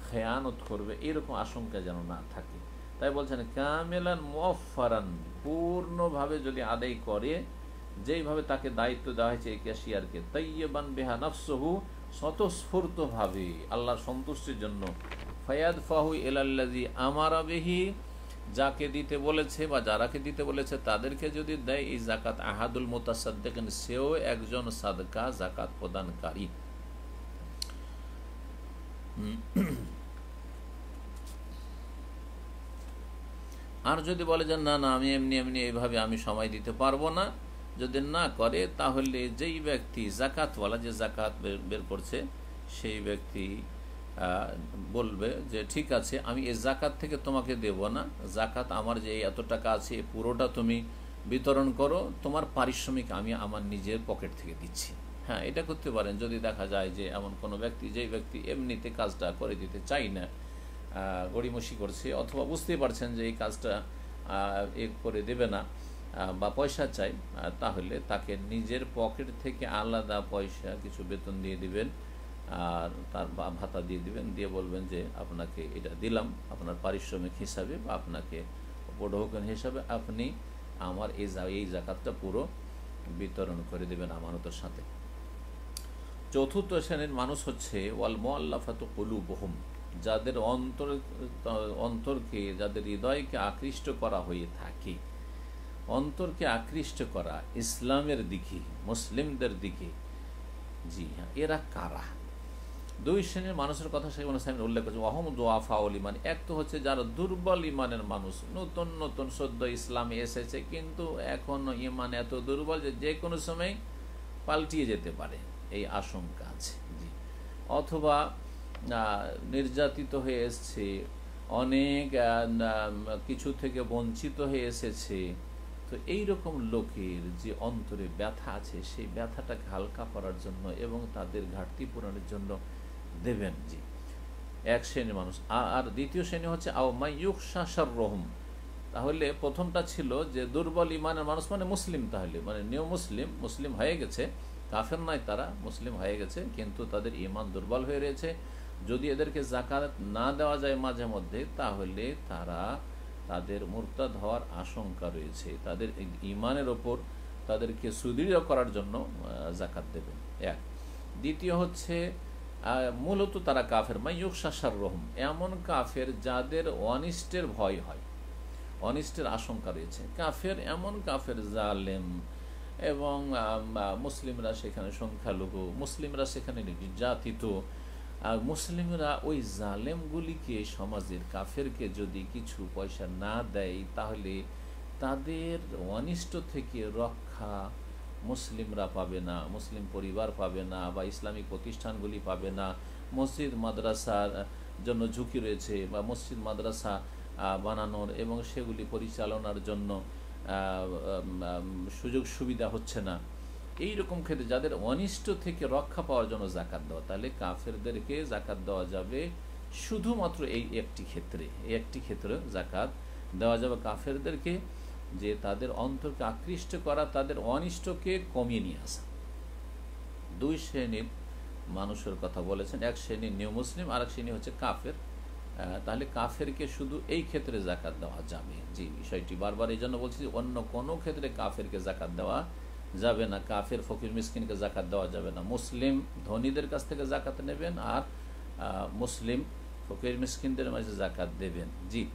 খেয়ানত করবে, এরকম আশঙ্কা যেন না থাকে। তাই বলছেন, কামেলান মফারান পূর্ণভাবে যদি আদায় করে, যেইভাবে তাকে দায়িত্ব দেওয়া হয়েছে এই ক্যাশিয়ারকে তাইয়েবান বেহা নফসহু স্বতঃস্ফূর্তভাবে আল্লাহর সন্তুষ্টির জন্য ফয়াদ ফাহু এলাল্লাজি আমারা বেহি, যাকে দিতে বলেছে বা যারাকে দিতে বলেছে তাদেরকে যদি দেয়, এই জাকাত আহাদুল মোতাসাদ্দেকেন, সেও একজন সাদকা জাকাত প্রদানকারী। আর যদি বলে যে, না না, আমি এমনি এমনি এইভাবে আমি সময় দিতে পারব না যদি না করে, তাহলে যেই ব্যক্তি জাকাতওয়ালা, যে জাকাত বের করছে, সেই ব্যক্তি বলবে যে ঠিক আছে, আমি এই জাকাত থেকে তোমাকে দেব না। জাকাত আমার যে এত টাকা আছে পুরোটা তুমি বিতরণ করো। তোমার পারিশ্রমিক আমি আমার নিজের পকেট থেকে দিচ্ছি। হ্যাঁ এটা করতে পারেন। যদি দেখা যায় যে এমন কোনো ব্যক্তি, যেই ব্যক্তি এমনিতে কাজটা করে দিতে চাই না গড়িমসি করছে, অথবা বুঝতে পারছেন যে এই কাজটা এ করে দেবে না বা পয়সা চাই তাহলে তাকে নিজের পকেট থেকে আলাদা পয়সা কিছু বেতন দিয়ে দিবেন, আর তার ভাতা দিয়ে দিবেন, দিয়ে বলবেন যে আপনাকে এটা দিলাম, আপনার পারিশ্রমিক হিসাবে বা আপনাকে পডহকন হিসাবে আপনি আমার এই এই জাকাতটা পুরো বিতরণ করে দেবেন আমানতের সাথে। চতুর্থ শ্রেণির মানুষ হচ্ছে, ওয়াল মোয়াল্লাফাত কলু বহম যাদের অন্তর, অন্তরকে, যাদের হৃদয়কে আকৃষ্ট করা হয়ে থাকে। অন্তরকে আকৃষ্ট করা ইসলামের দিকে মুসলিমদের দিকে জি হ্যাঁ এরা কারা? দুই শ্রেণির মানুষের কথা শেখ সাহেব উল্লেখ করেছে অহম দোয়াফাউল ইমান এক তো হচ্ছে যারা দুর্বল ইমানের মানুষ, নতুন নতুন, সদ্য ইসলামে এসেছে, কিন্তু এখন ইমান এত দুর্বল যে যে কোনো সময় পাল্টিয়ে যেতে পারে। এই আশঙ্কা আছে, জি। অথবা নির্যাতিত হয়ে এসছে, অনেক কিছু থেকে বঞ্চিত হয়ে এসেছে। তো এই রকম লোকের যে অন্তরে ব্যথা আছে, সেই ব্যথাটাকে হালকা করার জন্য এবং তাদের ঘাটতি পূরণের জন্য দেবেন জি। এক শ্রেণির মানুষ। আর দ্বিতীয় শ্রেণি হচ্ছে আওমাইয়ুকশাসার রহম তাহলে প্রথমটা ছিল যে, দুর্বল ইমানের মানুষ মানে মুসলিম তাহলে। মানে নিউ মুসলিম মুসলিম হয়ে গেছে, কাফের নয় তারা, মুসলিম হয়ে গেছে, কিন্তু তাদের ইমান দুর্বল হয়ে রয়েছে। যদি এদেরকে জাকাত না দেওয়া যায় মাঝে মধ্যে, তাহলে তারা তাদের মোরতাদ হওয়ার আশঙ্কা রয়েছে। তাদের ইমানের ওপর তাদেরকে সুদৃঢ় করার জন্য জাকাত দেবেন। এক। দ্বিতীয় হচ্ছে মূলত তারা কাফের। মাইয়ুক শাসার রহম এমন কাফের যাদের অনিষ্টের ভয় হয়। অনিষ্টের আশঙ্কা রয়েছে। কাফের এমন কাফের জালেম এবং মুসলিমরা সেখানে সংখ্যালঘু, মুসলিমরা সেখানে নির্যাতিত আর মুসলিমরা ওই জালেমগুলিকে, সমাজের কাফেরকে যদি কিছু পয়সা না দেয়, তাহলে তাদের অনিষ্ট থেকে রক্ষা মুসলিমরা পাবে না, মুসলিম পরিবার পাবে না বা ইসলামিক প্রতিষ্ঠানগুলি পাবে না। মসজিদ, মাদ্রাসার জন্য ঝুঁকি রয়েছে বা মসজিদ, মাদ্রাসা বানানোর এবং সেগুলি পরিচালনার জন্য সুযোগ সুবিধা হচ্ছে না। এই রকম ক্ষেত্রে যাদের অনিষ্ট থেকে রক্ষা পাওয়ার জন্য জাকাত দেওয়া, তাহলে কাফেরদেরকে জাকাত দেওয়া যাবে শুধুমাত্র এই একটি ক্ষেত্রে। এই একটি ক্ষেত্রে জাকাত দেওয়া যাবে কাফেরদেরকে যে তাদের অন্তরকে আকৃষ্ট করা, তাদের অনিষ্টকে কমিয়ে নিয়ে আসা। দুই শ্রেণির মানুষের কথা বলেছেন। এক শ্রেণির নিউ মুসলিম আর এক শ্রেণি হচ্ছে কাফের। তাহলে কাফেরকে শুধু এই ক্ষেত্রে জাকাত দেওয়া যাবে। যে বিষয়টি বারবার এই জন্য বলছি অন্য কোনো ক্ষেত্রে কাফেরকে জাকাত দেওয়া যাবে না কাফের, ফকির, মিসকিনকে জাকাত দেওয়া যাবে না। মুসলিম ধনীদের কাছ থেকে জাকাত নেবেন আর মুসলিম ফকির, মিসকিনদের মাঝে জাকাত দেবেন। জি।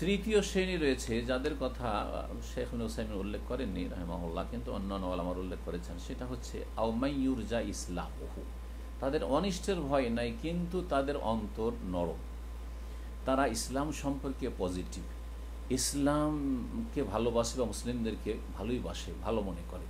তৃতীয় শ্রেণি রয়েছে, যাদের কথা শেখ হুসাইমিন উল্লেখ করেননি রহমাউল্লাহ কিন্তু অন্যান্য আলামার উল্লেখ করেছেন। সেটা হচ্ছে আউমাইয়ুরজা ইসলাম তাদের অনিষ্টের ভয় নাই, কিন্তু তাদের অন্তর নরম। তারা ইসলাম সম্পর্কে পজিটিভ। ইসলামকে ভালোবাসে বা মুসলিমদেরকে ভালোই বাসে, ভালো মনে করে।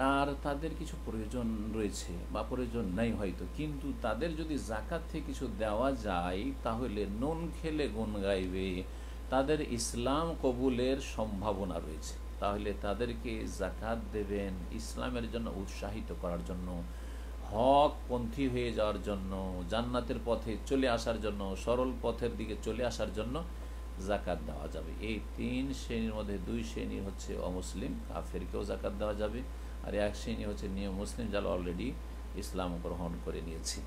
আর তাদের কিছু প্রয়োজন রয়েছে বা প্রয়োজন নেই হয়তো। কিন্তু তাদের যদি জাকাত থেকে কিছু দেওয়া যায়, তাহলে নুন খেলে গুণ গাইবে। তাদের ইসলাম কবুলের সম্ভাবনা রয়েছে। তাহলে তাদেরকে জাকাত দেবেন ইসলামের জন্য উৎসাহিত করার জন্য হক পন্থী হয়ে যাওয়ার জন্য, জান্নাতের পথে চলে আসার জন্য, সরল পথের দিকে চলে আসার জন্য জাকাত দেওয়া যাবে। এই তিন শ্রেণির মধ্যে দুই শ্রেণি হচ্ছে অমুসলিম, কাফেরকেও জাকাত দেওয়া যাবে। আর এক শ্রেণি হচ্ছে নিয়ম মুসলিম, যারা অলরেডি ইসলাম গ্রহণ করে নিয়েছে।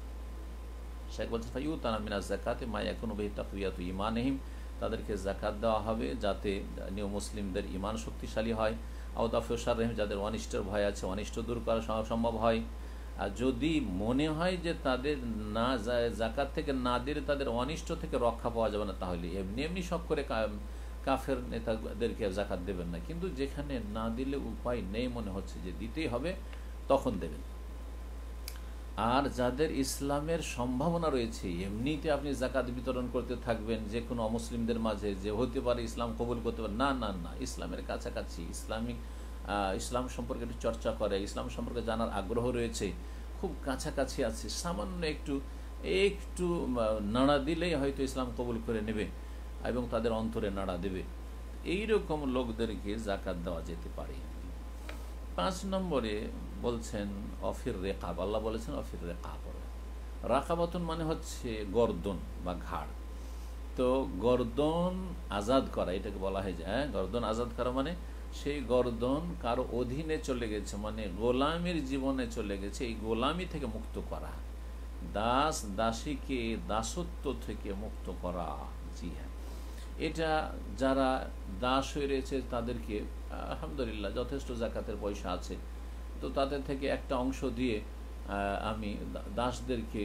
শেখ বলছে ফাইউ তানা মিনা জাকাতে মা এখন তাকুয়াতু ইমানহিম তাদেরকে জাকাত দেওয়া হবে যাতে নিয়ম মুসলিমদের ইমান শক্তিশালী হয়। আউদাফিউসার রহিম যাদের অনিষ্টের ভয় আছে, অনিষ্ট দূর করা সম্ভব হয়। আর যদি মনে হয় যে তাদের না জাকাত থেকে না দিলে তাদের অনিষ্ট থেকে রক্ষা পাওয়া যাবে না, তাহলে এমনি এমনি সব করে কাফের নেতাদেরকে জাকাত দেবেন না। কিন্তু যেখানে না দিলে উপায় নেই মনে হচ্ছে যে দিতেই হবে, তখন দেবেন। আর যাদের ইসলামের সম্ভাবনা রয়েছে, এমনিতে আপনি জাকাত বিতরণ করতে থাকবেন, যে কোনো অমুসলিমদের মাঝে, যে হতে পারে ইসলাম কবুল করতে পারে, না না না, ইসলামের কাছাকাছি, ইসলামিক ইসলাম সম্পর্কে একটু চর্চা করে, ইসলাম সম্পর্কে জানার আগ্রহ রয়েছে, খুব কাছাকাছি আছে, সামান্য একটু একটু নাড়া দিলেই হয়তো ইসলাম কবুল করে নেবে এবং তাদের অন্তরে নাড়া দেবে। এই রকম লোকদেরকে জাকাত দেওয়া যেতে পারে। পাঁচ নম্বরে বলছেন, অফির রেকাব, আল্লাহ বলেছেন, অফির রেকাব। রাকাবাতন মানে হচ্ছে গর্দন বা ঘাড়। তো গর্দন আজাদ করা, এটাকে বলা হয় যে হ্যাঁ গর্দন আজাদ করা মানে সেই গর্দন কারও অধীনে চলে গেছে মানে গোলামির জীবনে চলে গেছে, এই গোলামি থেকে মুক্ত করা। দাস দাসীকে দাসত্ব থেকে মুক্ত করা। জি হ্যাঁ। এটা যারা দাস হয়ে রয়েছে, তাদেরকে, আলহামদুলিল্লাহ, যথেষ্ট জাকাতের পয়সা আছে। তো তাদের থেকে একটা অংশ দিয়ে আমি দাসদেরকে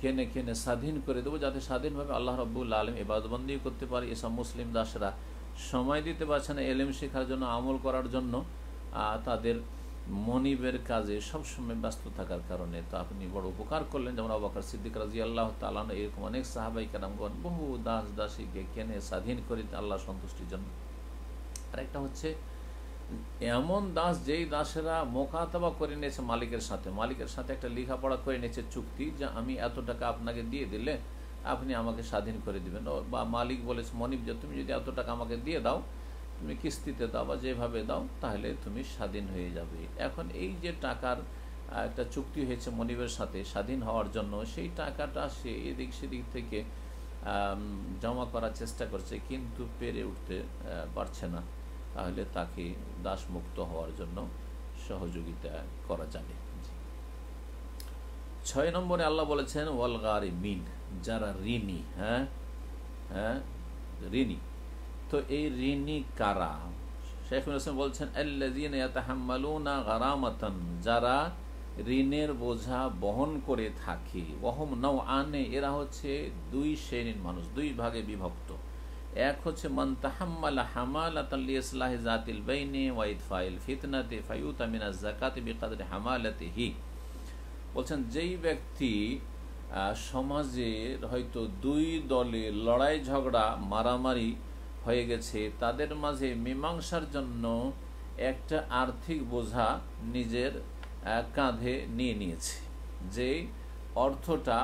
কেনে কেনে স্বাধীন করে দেবো, যাতে স্বাধীনভাবে আল্লাহ রব্বুল আলম এবাদবন্দি করতে পারে। এসব মুসলিম দাসরা সময় দিতে পারছে না এলেম শেখার জন্য, আমল করার জন্য তাদের মনিবের কাজে সবসময় ব্যস্ত থাকার কারণে। তো আপনি বড় উপকার করলেন, যেমন আবাকার সিদ্দিক রাজি আল্লাহ তালান এরকম অনেক সাহাবাই কারামগণ বহু দাস দাসীকে কেনে স্বাধীন করে আল্লাহ সন্তুষ্টির জন্য। আরেকটা হচ্ছে, এমন দাস যেই দাসেরা মোকাতবা করে নিয়েছে মালিকের সাথে মালিকের সাথে একটা লেখাপড়া করে নিয়েছে চুক্তি যে আমি এত টাকা আপনাকে দিয়ে দিলে আপনি আমাকে স্বাধীন করে দিবেন। বা মালিক বলেছে, মনিব যে তুমি যদি এত টাকা আমাকে দিয়ে দাও, তুমি কিস্তিতে দাও বা যেভাবে দাও, তাহলে তুমি স্বাধীন হয়ে যাবে। এখন এই যে টাকার একটা চুক্তি হয়েছে মনিবের সাথে স্বাধীন হওয়ার জন্য, সেই টাকাটা সে এদিক সেদিক থেকে জমা করার চেষ্টা করছে, কিন্তু পেরে উঠতে পারছে না। তাহলে তাকে দাসমুক্ত হওয়ার জন্য সহযোগিতা করা যাবে। ছয় নম্বরে আল্লাহ বলেছেন ওয়ালগারি মিন যারা ঋণী হ্যাঁ? হ্যাঁ? ঋণী। তো এই ঋণী কারা? শেখুল হোসেন বলছেন আল্লাজিনা গারামাতান যারা ঋণের বোঝা বহন করে থাকে। ওহম নৌ আনে এরা হচ্ছে দুই শ্রেণির মানুষ, দুই ভাগে বিভক্ত। এক হচ্ছে, মান তাহাম্মাল হামালাতাল্লি ইসলাহি জাতিল বাইনে ওয়াইদ ফাইল ফিতনাতে ফায়ুতা মিনাজ জাকাতে বিকাদরে হামালাতে হি বলছেন, যেই ব্যক্তি সমাজের হয়তো দুই দলে লড়াই, ঝগড়া, মারামারি হয়ে গেছে। তাদের মাঝে মীমাংসার জন্য একটা আর্থিক বোঝা নিজের কাঁধে নিয়ে নিয়েছে যে অর্থটা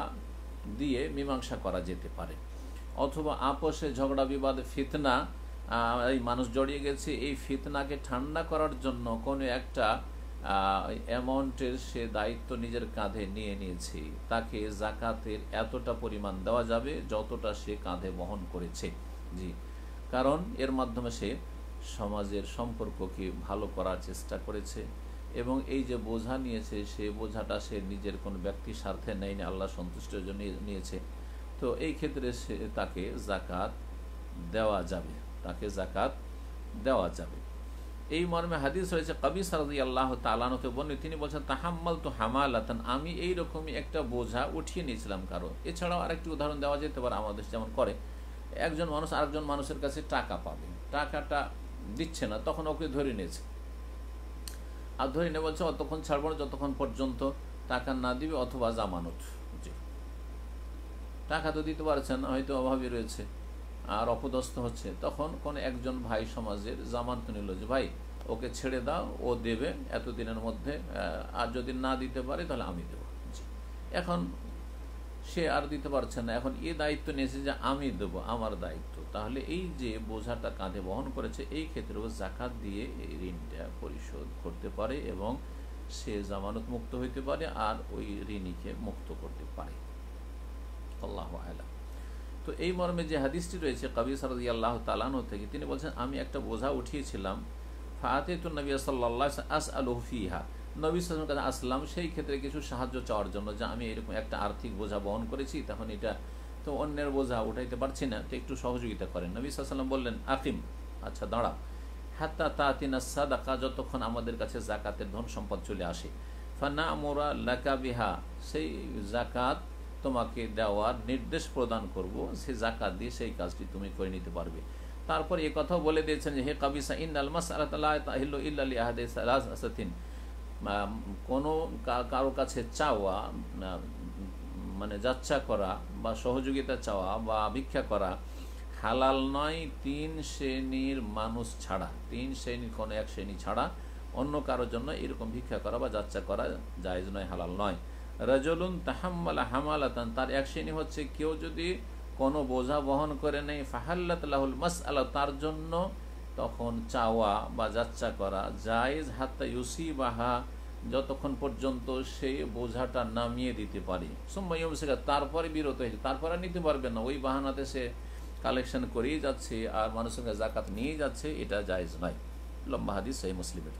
দিয়ে মীমাংসা করা যেতে পারে। অথবা আপোষে ঝগড়া, বিবাদ, ফিতনা এই মানুষ জড়িয়ে গেছে। এই ফিতনাকে ঠান্ডা করার জন্য কোনো একটা অ্যামাউন্টের সে দায়িত্ব নিজের কাঁধে নিয়ে নিয়েছে। তাকে জাকাতের এতটা পরিমাণ দেওয়া যাবে যতটা সে কাঁধে বহন করেছে। জি। কারণ এর মাধ্যমে সে সমাজের সম্পর্ককে ভালো করার চেষ্টা করেছে এবং এই যে বোঝা নিয়েছে, সে বোঝাটা সে নিজের কোন ব্যক্তির স্বার্থে নেয়নি, আল্লাহ সন্তুষ্টের জন্য নিয়েছে। তো এই ক্ষেত্রে সে তাকে জাকাত দেওয়া যাবে, তাকে জাকাত দেওয়া যাবে। এই মর্মে হাদিস রয়েছে কবি সারদি আল্লাহ তালানকে বললে তিনি বলছেন তাহাম্মাল তো হামালাতান আমি এই রকমই একটা বোঝা উঠিয়ে নিয়েছিলাম কারও। এছাড়াও আরেকটি উদাহরণ দেওয়া যেতে পারে আমাদের যেমন করে, একজন মানুষ আরেকজন মানুষের কাছে টাকা পাবে, টাকাটা দিচ্ছে না, তখন ওকে ধরে নিয়েছে। আর ধরে নিয়ে বলছে, অতক্ষণ ছাড়বো না, যতক্ষণ পর্যন্ত টাকা না দিবে, অথবা জামানত। টাকা তো দিতে পারছেন হয়তো অভাবই রয়েছে। আর অপদস্থ হচ্ছে, তখন কোন একজন ভাই সমাজের জামানত নিল যে, ভাই, ওকে ছেড়ে দাও, ও দেবে এতদিনের মধ্যে আর যদি না দিতে পারে তাহলে আমি দেবো। এখন সে আর দিতে পারছে না। এখন এ দায়িত্ব নিয়েছে যে, আমি দেব, আমার দায়িত্ব। তাহলে এই যে বোঝাটা কাঁধে বহন করেছে, এই ক্ষেত্রেও জাকাত দিয়ে এই ঋণটা পরিশোধ করতে পারে এবং সে জামানত মুক্ত হইতে পারে আর ওই ঋণীকে মুক্ত করতে পারে। আল্লাহ আলাম। তো এই মর্মে যে হাদিসটি রয়েছে, কবি সরদি আল্লাহ তালানো থেকে, তিনি বলছেন, আমি একটা বোঝা উঠিয়েছিলাম ফাতে তো নবী সাল্লাহ আস আলহফিহা নবী সালামের কাছে আসলাম, সেই ক্ষেত্রে কিছু সাহায্য চাওয়ার জন্য যে আমি এরকম একটা আর্থিক বোঝা বহন করেছি, তখন এটা তো অন্যের বোঝা উঠাইতে পারছি না, তো একটু সহযোগিতা করেন। নবী সাল্লাম বললেন, আকিম আচ্ছা দাঁড়া হাত্তা তাতিনা সাদাকা, যতক্ষণ আমাদের কাছে জাকাতের ধন সম্পদ চলে আসে ফানা মোরা লাকা বিহা, সেই জাকাত তোমাকে দেওয়ার নির্দেশ প্রদান করব, সে জাকাত দিয়ে সেই কাজটি তুমি করে নিতে পারবে। তারপর এ কথাও বলে দিয়েছেন যে, হে কাবিসা ইন আলমাস আল্লাহ ইল্লা আহাদে সালাসাতিন। কোনো কারও কাছে চাওয়া মানে যাচ্ছা করা বা সহযোগিতা চাওয়া বা ভিক্ষা করা হালাল নয়, তিন শ্রেণির মানুষ ছাড়া, তিন শ্রেণির কোনো এক শ্রেণি ছাড়া অন্য কারোর জন্য এরকম ভিক্ষা করা বা যাচ্ছা করা জায়জ নয়, হালাল নয়। রাজলুন তাহাম্মালা হামালাতান, তার এক শ্রেণি হচ্ছে কেউ যদি কোনো বোঝা বহন করে নেই, ফাহাল্লাত লাহুল মাস আল্লাহ তার জন্য তখন চাওয়া বা যাচ্চা করা জায়েজ, হাত্তা ইউসি বাহা যতক্ষণ পর্যন্ত সেই বোঝাটা নামিয়ে দিতে পারি। সোম্বাই তারপরে বিরত হয়েছে তারপরে নিতে পারবে না। ওই বাহানাতে সে কালেকশন করেই যাচ্ছে আর মানুষের জাকাত নিয়ে যাচ্ছে, এটা জায়েজ নয়। লম্বা হাদিস সেই মুসলিমের।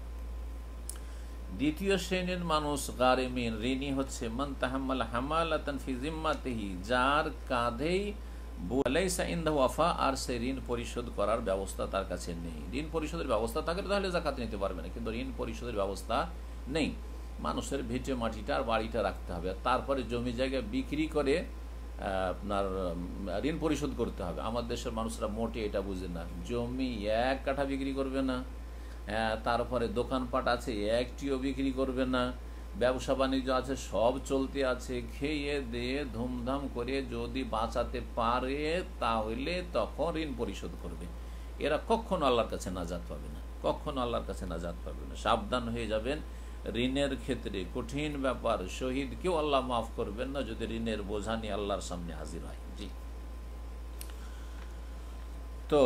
দ্বিতীয় শ্রেণির মানুষ গারে গারেমিন, ঋণী হচ্ছে, মান তাহাম্মাল হামালাতান ফি জিম্মাতিহি যার কাঁধেই বুলাইসা ইন্দা ওয়াফা আর সে ঋণ পরিশোধ করার ব্যবস্থা তার কাছে নেই। ঋণ পরিশোধের ব্যবস্থা থাকলে তাহলে জাকাত নিতে পারবে না, কিন্তু ঋণ পরিশোধের ব্যবস্থা নেই। মানুষের ভিটে মাটিটা আর বাড়িটা রাখতে হবে তারপরে জমি জায়গা বিক্রি করে আপনার ঋণ পরিশোধ করতে হবে। আমার দেশের মানুষরা মোটে এটা বুঝে না। জমি এক কাঠা বিক্রি করবে না। তারপরে দোকানপাট আছে, একটিও বিক্রি করবে না। ব্যবসা বাণিজ্য আছে, সব চলতে আছে। খেয়ে দিয়ে ধুমধাম করে যদি বাঁচাতে পারে, তাহলে তখন ঋণ পরিশোধ করবে। এরা কখনো আল্লাহর কাছে নাজাত পাবে না, কখনো আল্লাহর কাছে নাজাদ পাবে না। সাবধান হয়ে যাবেন। ঋণের ক্ষেত্রে কঠিন ব্যাপার, শহীদ কেউ আল্লাহ মাফ করবেন না যদি ঋণের বোঝা নিয়ে আল্লাহর সামনে হাজির হয়। জি। তো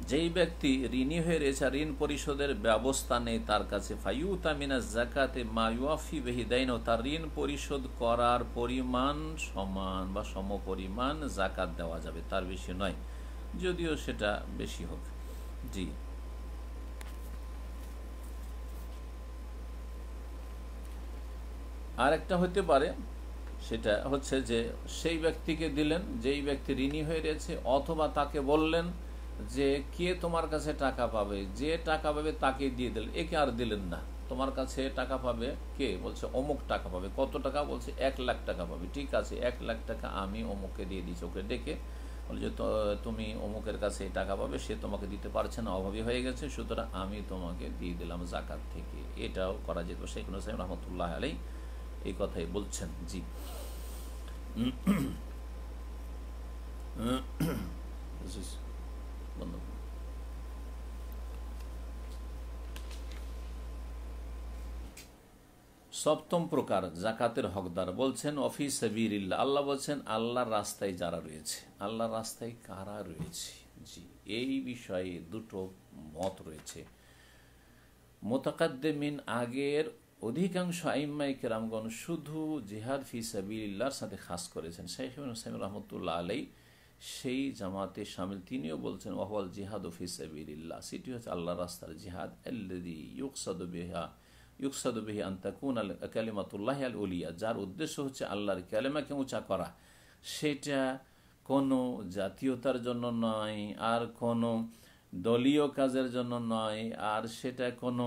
যেই ব্যক্তি ঋণী হয়ে রয়েছে ঋণ পরিশোধের ব্যবস্থা নেই তার কাছে। জাকাতে তার ঋণ পরিশোধ করার পরিমাণ সমান বা সম পরিমাণ জাকাত দেওয়া যাবে, তার বেশি নয়। যদিও সেটা বেশি হোক। জি। আর একটা হতে পারে, সেটা হচ্ছে যে, সেই ব্যক্তিকে দিলেন, যেই ব্যক্তি ঋণী হয়ে রয়েছে, অথবা তাকে বললেন যে কে তোমার কাছে টাকা পাবে, যে টাকা পাবে তাকে দিয়ে দিলেন, একে আর দিলেন না। তোমার কাছে টাকা পাবে কে? বলছে, অমুক টাকা পাবে। কত টাকা? বলছে, এক লাখ টাকা পাবে। ঠিক আছে, এক লাখ টাকা আমি অমুককে দিয়ে দিচ্ছি ওকে ডেকে বলে যে তুমি অমুকের কাছে টাকা পাবে, সে তোমাকে দিতে পারছে না, অভাবী হয়ে গেছে, সুতরাং আমি তোমাকে দিয়ে দিলাম জাকাত থেকে। এটাও করা যেত। শেখ হোসেন রহমতুল্লাহ আলাই এই কথাই বলছেন, জি। সপ্তম প্রকার জাকাতের হকদার বলছেন অফিস আল্লাহ বলছেন, আল্লাহর রাস্তায় যারা রয়েছে। আল্লাহর রাস্তায় কারা রয়েছে? জি, এই বিষয়ে দুটো মত রয়েছে। মোতাকাদ্দেমিন আগের অধিকাংশ আইম্মাই কেরামগণ শুধু জিহাদ ফি সাবিল্লার সাথে খাস করেছেন। শেখ হুসাইম রহমতুল্লাহ আলাই সেই জামাতে সামিল। তিনিও বলছেন ওহওয়াল জিহাদ ও ফি সাবিল্লাহ সেটি হচ্ছে আল্লাহ রাস্তার জিহাদ। আল্লাদি ইউকসাদ বেহা, ইউকসাদ আন্তাকুন আল কালিমাতুল্লাহ আল উলিয়া যার উদ্দেশ্য হচ্ছে আল্লাহর ক্যালেমাকে উঁচা করা। সেটা কোনো জাতীয়তার জন্য নয়, আর কোনো দলীয় কাজের জন্য নয়, আর সেটা কোনো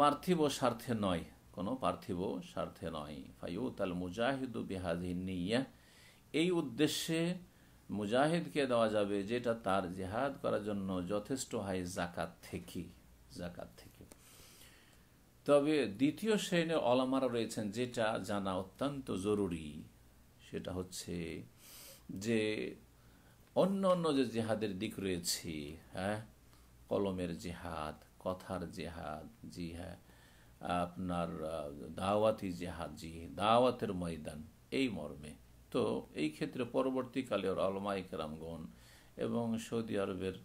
পার্থিব স্বার্থে নয়, কোনো পার্থিব স্বার্থে নয়। ফাইউত আল মুজাহিদু বিহাদিনিয়া এই উদ্দেশ্যে মুজাহিদকে দেওয়া যাবে যেটা তার জেহাদ করার জন্য যথেষ্ট হয় জাকাত থেকে জাকাত থেকে। তবে দ্বিতীয় শ্রেণির অলামারা রয়েছেন যেটা জানা অত্যন্ত জরুরি, সেটা হচ্ছে যে অন্য অন্য যে জেহাদের দিক রয়েছে হ্যাঁ কলমের জেহাদ, কথার জেহাদ, জি হ্যাঁ আপনার দাওয়াতি জেহাদ, জি, দাওয়াতের ময়দান, এই মর্মে। তো এই ক্ষেত্রে পরবর্তীকালে আলমাইক রামগণ এবং সৌদি আরবের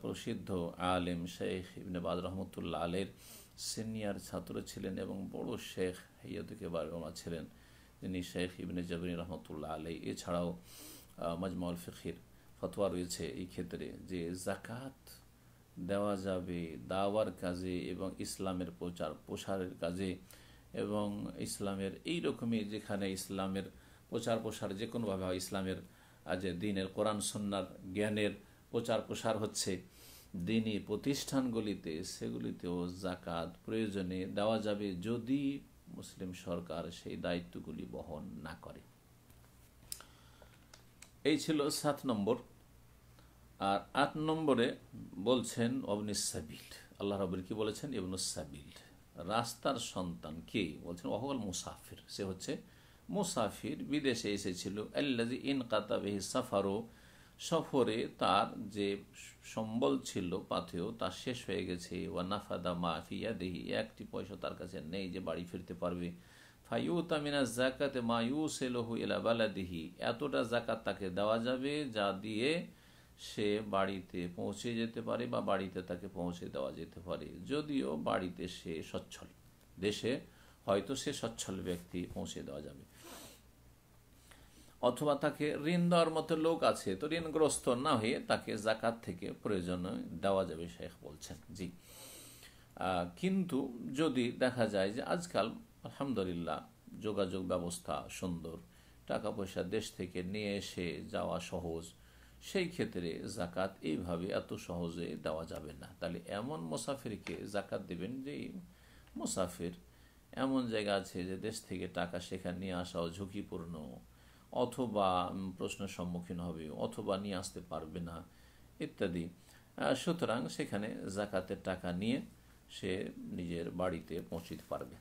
প্রসিদ্ধ আলেম শেখ ইবনে বাদ রহমতুল্লাহ আলের সিনিয়র ছাত্র ছিলেন এবং বড় শেখ হেয়াদুকে বারগমা ছিলেন। যিনি শেখ ইবনে জবরিন রহমতুল্লাহ আলাই। এছাড়াও মজমাউল ফিখির ফতোয়া রয়েছে এই ক্ষেত্রে যে জাকাত দেওয়া যাবে দাওয়ার কাজে এবং ইসলামের প্রচার প্রসারের কাজে এবং ইসলামের এই রকমই যেখানে ইসলামের প্রচার প্রসার যে কোনোভাবে হয়, ইসলামের যে দিনের কোরআন সন্ন্যার জ্ঞানের প্রচার প্রসার হচ্ছে। দিনই প্রতিষ্ঠানগুলিতে সেগুলিতেও জাকাত প্রয়োজনে দেওয়া যাবে যদি মুসলিম সরকার সেই দায়িত্বগুলি বহন না করে। এই ছিল সাত নম্বর। আর আট নম্বরে বলছেন অবনিসাবিল। আল্লাহ রবির কি বলেছেন? ইবনুসাবিল। রাস্তার সন্তান কে? বলছেন অহল মুসাফির। সে হচ্ছে মুসাফির বিদেশে এসেছিল। আল্লাজি ইন কাতাবেহি সাফারো, সফরে তার যে সম্বল ছিল পাথেও তা শেষ হয়ে গেছে। ওয়া নাফাদা মাফিয়া দেহি একটি পয়সা তার কাছে নেই যে বাড়ি ফিরতে পারবে। ফাইউতামিনা জাকাতে মায়ুস এলহু এলা বালাদিহি, এতটা জাকাত তাকে দেওয়া যাবে যা দিয়ে সে বাড়িতে পৌঁছে যেতে পারে বা বাড়িতে তাকে পৌঁছে দেওয়া যেতে পারে। যদিও বাড়িতে সে সচ্ছল, দেশে হয়তো সে সচ্ছল ব্যক্তি পৌঁছে দেওয়া যাবে। অথবা তাকে ঋণ দেওয়ার মতো লোক আছে, তো ঋণগ্রস্ত না হয়ে তাকে জাকাত থেকে প্রয়োজন দেওয়া যাবে শেখ বলছেন। জি। কিন্তু যদি দেখা যায় যে আজকাল, আলহামদুলিল্লাহ, যোগাযোগ ব্যবস্থা সুন্দর টাকা পয়সা দেশ থেকে নিয়ে এসে যাওয়া সহজ, সেই ক্ষেত্রে জাকাত এইভাবে এত সহজে দেওয়া যাবে না। তাহলে এমন মুসাফিরকে জাকাত দেবেন যে, মুসাফির এমন জায়গা আছে যে দেশ থেকে টাকা সেখানে নিয়ে আসাও ঝুঁকিপূর্ণ। অথবা প্রশ্নের সম্মুখীন হবে, অথবা নিয়ে আসতে পারবে না, ইত্যাদি। সুতরাং সেখানে জাকাতের টাকা নিয়ে সে নিজের বাড়িতে পৌঁছিতে পারবে।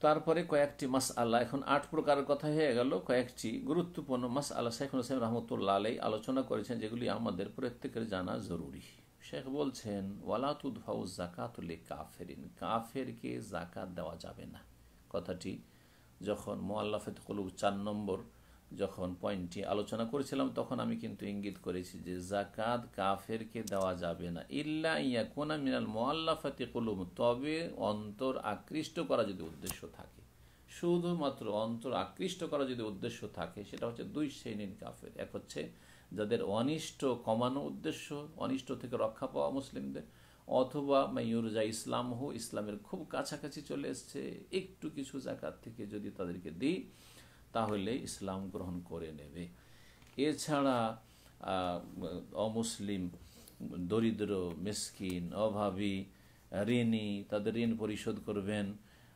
তারপরে কয়েকটি মাস আল্লাহ এখন আট প্রকারের কথা হয়ে গেল। কয়েকটি গুরুত্বপূর্ণ মাস আল্লাহ শেখ হোসেন রহমতুল্লাহ আলাই আলোচনা করেছেন, যেগুলি আমাদের প্রত্যেকের জানা জরুরি। শেখ বলছেন ওয়ালাতুদ্ভাউ জাকাতুল কাফেরিন কাফেরকে জাকাত দেওয়া যাবে না। কথাটি যখন মোয়াল্লাফেত কলুব চার নম্বর যখন পয়েন্টটি আলোচনা করেছিলাম, তখন আমি কিন্তু ইঙ্গিত করেছি যে জাকাত কাফেরকে দেওয়া যাবে না। ইল্লা ইয়াকুনা মিনাল মোয়াল্লাফাতে কলুম তবে অন্তর আকৃষ্ট করা যদি উদ্দেশ্য থাকে। শুধুমাত্র অন্তর আকৃষ্ট করা যদি উদ্দেশ্য থাকে, সেটা হচ্ছে দুই শ্রেণির কাফের। এক হচ্ছে যাদের অনিষ্ট কমানো উদ্দেশ্য, অনিষ্ট থেকে রক্ষা পাওয়া মুসলিমদের অথবা মাইয়ুরজা ইসলাম হো ইসলামের খুব কাছাকাছি চলে এসছে, একটু কিছু জাকাত থেকে যদি তাদেরকে দিই, তাহলে ইসলাম গ্রহণ করে নেবে। এছাড়া অমুসলিম, দরিদ্র, মিসকিন, অভাবী, ঋণী, তাদের ঋণ পরিশোধ করবেন,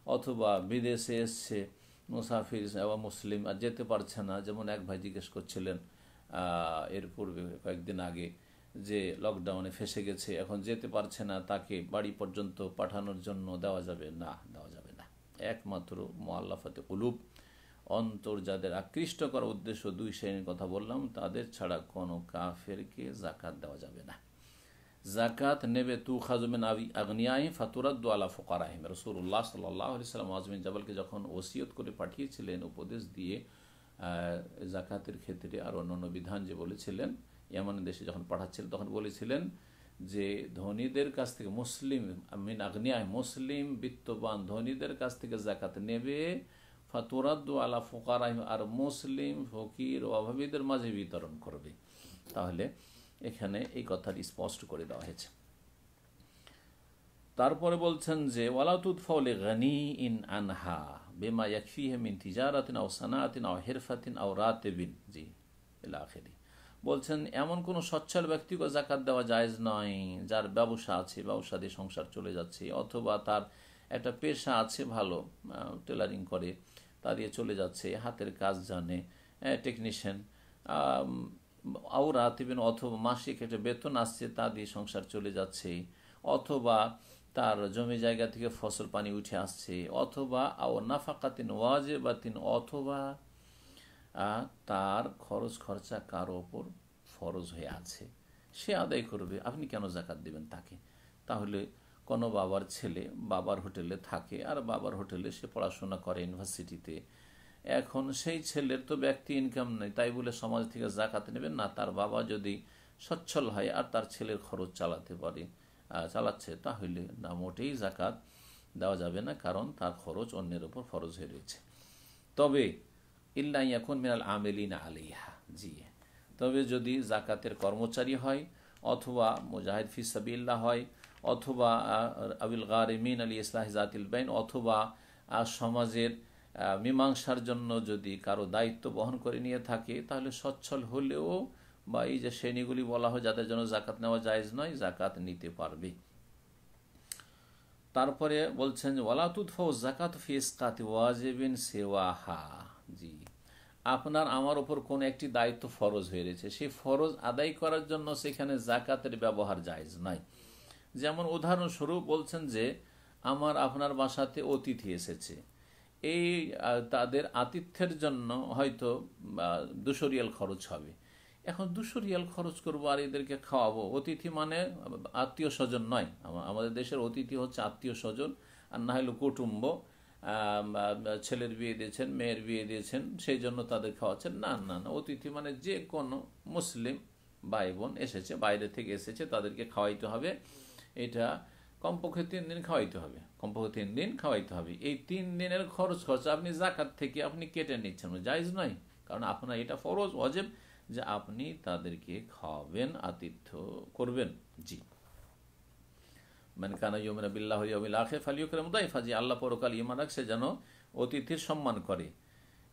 অথবা বিদেশে এসছে, মুসাফির মুসলিম আর যেতে পারছে না। যেমন এক ভাই জিজ্ঞেস করছিলেন এর পূর্বে কয়েকদিন আগে যে লকডাউনে ফেসে গেছে, এখন যেতে পারছে না, তাকে বাড়ি পর্যন্ত পাঠানোর জন্য দেওয়া যাবে? না, দেওয়া যাবে না। একমাত্র মোয়াল্লাফাতে উলুপ অন্তর যাদের আকৃষ্ট করার উদ্দেশ্য, দুই শ্রেণির কথা বললাম, তাদের ছাড়া কোনো কাফেরকে জাকাত দেওয়া যাবে না। জাকাত নেবে তু খাজমেন আগ্নিয়াহি ফাতুরাদ্দু আলা ফোকারাহিম রসুল্লাহ সাল্লাহ সাল্লাম আজমিন জাবালকে যখন ওসিয়ত করে পাঠিয়েছিলেন, উপদেশ দিয়ে জাকাতের ক্ষেত্রে আর অন্যান্য বিধান যে বলেছিলেন ইয়ামান দেশে যখন পাঠাচ্ছিলেন তখন বলেছিলেন যে, ধনীদের কাছ থেকে মুসলিম, মিন আগ্নিয়ায় মুসলিম বিত্তবান ধনীদের কাছ থেকে জাকাত নেবে, ফাতুরাদ্দু আলা ফোকার আর মুসলিম ফকির ও অভাবীদের মাঝে বিতরণ করবে। তাহলে এখানে এই কথাটি স্পষ্ট করে দেওয়া হয়েছে। তারপরে বলছেন যে ওয়ালাতুদ ফাউলে গানি ইন আনহা, বেমা ইয়াকফিহে মিন তিজারাতিন আও সানাতিন আও হেরফাতিন আও রাতেবিন। জি এলাখেরি বলছেন, এমন কোনো সচ্ছল ব্যক্তিকে জাকাত দেওয়া জায়েজ নয়। যার ব্যবসা আছে, ব্যবসা দিয়ে সংসার চলে যাচ্ছে, অথবা তার একটা পেশা আছে ভালো টেলারিং করে, তা দিয়ে চলে যাচ্ছে, হাতের কাজ জানে টেকনিশিয়ান আউরা তিবেন অথবা মাসিক একটা বেতন আসছে, তা দিয়ে সংসার চলে যাচ্ছে, অথবা তার জমি জায়গা থেকে ফসল পানি উঠে আসছে, অথবা আও নাফাকাতিন ওয়াজে বাতিন অথবা তার খরচ খরচা কারও ওপর ফরজ হয়ে আছে? সে আদায় করবে। আপনি কেন জাকাত দেবেন তাকে? তাহলে কোনো বাবার ছেলে বাবার হোটেলে থাকে আর বাবার হোটেলে সে পড়াশোনা করে ইউনিভার্সিটিতে। এখন সেই ছেলের তো ব্যক্তি ইনকাম নেই, তাই বলে সমাজ থেকে জাকাত নেবেন না। তার বাবা যদি সচ্ছল হয় আর তার ছেলের খরচ চালাতে পারে চালাচ্ছে, তাহলে না, মোটেই জাকাত দেওয়া যাবে না, কারণ তার খরচ অন্যের ওপর ফরজ হয়ে রয়েছে। তবে ইল্লা এখন মিনাল আমেলিনা আলিহা জি। তবে যদি জাকাতের কর্মচারী হয়, অথবা মুজাহিদ ফিসাবিল্লা হয়, অথবা আবিল গারিমিন আলী ইসলাহ জাতিল বাইন, অথবা সমাজের মীমাংসার জন্য যদি কারও দায়িত্ব বহন করে নিয়ে থাকে, তাহলে সচ্ছল হলেও বা এই যে শ্রেণীগুলি বলা হয় যাদের জন্য জাকাত নেওয়া জায়জ নয় জাকাত নিতে পারবে। তারপরে বলছেন ওয়ালাতুদফা জাকাত ফিসকাত ওয়াজেবিন সেওয়াহা। জি। আপনার আমার ওপর কোন একটি দায়িত্ব ফরজ হয়ে রয়েছে। সেই ফরজ আদায় করার জন্য সেখানে জাকাতের ব্যবহার জায়জ নয়। যেমন উদাহরণস্বরূপ বলছেন যে, আমার আপনার বাসাতে অতিথি এসেছে। এই তাদের আতিথ্যের জন্য হয়তো দুশো রিয়াল খরচ হবে। এখন দুশো রিয়াল খরচ করব আর এদেরকে খাওয়াবো। অতিথি মানে আত্মীয় স্বজন নয়। আমাদের দেশের অতিথি হচ্ছে আত্মীয় স্বজন আর না হলো কুটুম্ব। ছেলের বিয়ে দিয়েছেন, মেয়ের বিয়ে দিয়েছেন, সেই জন্য তাদের খাওয়াচ্ছেন। না না না, অতিথি মানে যে কোনো মুসলিম ভাই বোন এসেছে, বাইরে থেকে এসেছে, তাদেরকে খাওয়াইতে হবে। এটা কমপক্ষে তিন দিন খাওয়াইতে হবে। কমপক্ষে তিন দিন খাওয়াইতে হবে। এই তিন দিনের খরচ খরচ আপনি জাকাত থেকে আপনি কেটে নিচ্ছেন জায়জ নয়। কারণ আপনার এটা ফরজ অজেব যে আপনি তাদেরকে খাওয়াবেন, আতিথ্য করবেন। জি। মানে কানা ইয়মিন বিল্লাহ ইয়মিল আখে দাইফা, যে আল্লাহ পরকাল ইমান রাখছে যেন অতিথির সম্মান করে।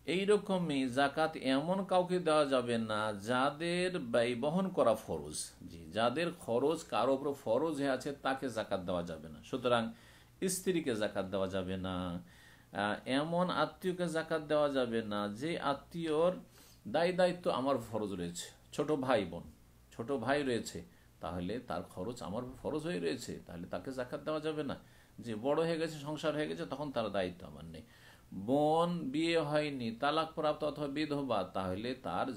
এইরকমই জাকাত এমন কাউকে দেওয়া যাবে না যাদের ব্যয় বহন করা ফরজ। জি, যাদের খরচ কারও ওপর ফরজ হয়ে আছে, তাকে জাকাত দেওয়া যাবে না। সুতরাং স্ত্রীকে জাকাত দেওয়া যাবে না এমন আত্মীয়কে জাকাত দেওয়া যাবে না যে আত্মীয়র দায় দায়িত্ব আমার ফরজ রয়েছে। ছোট ভাই বোন, ছোট ভাই রয়েছে তাহলে তার খরচ আমার ফরজ হয়ে রয়েছে, তাহলে তাকে জাকাত দেওয়া যাবে না। যে বড় হয়ে গেছে, সংসার হয়ে গেছে, তখন তার দায়িত্ব আমার নেই। বোন, বিয়ে হয়নি, তালাক প্রাপ্ত অথবা বিধবা, তাহলে তার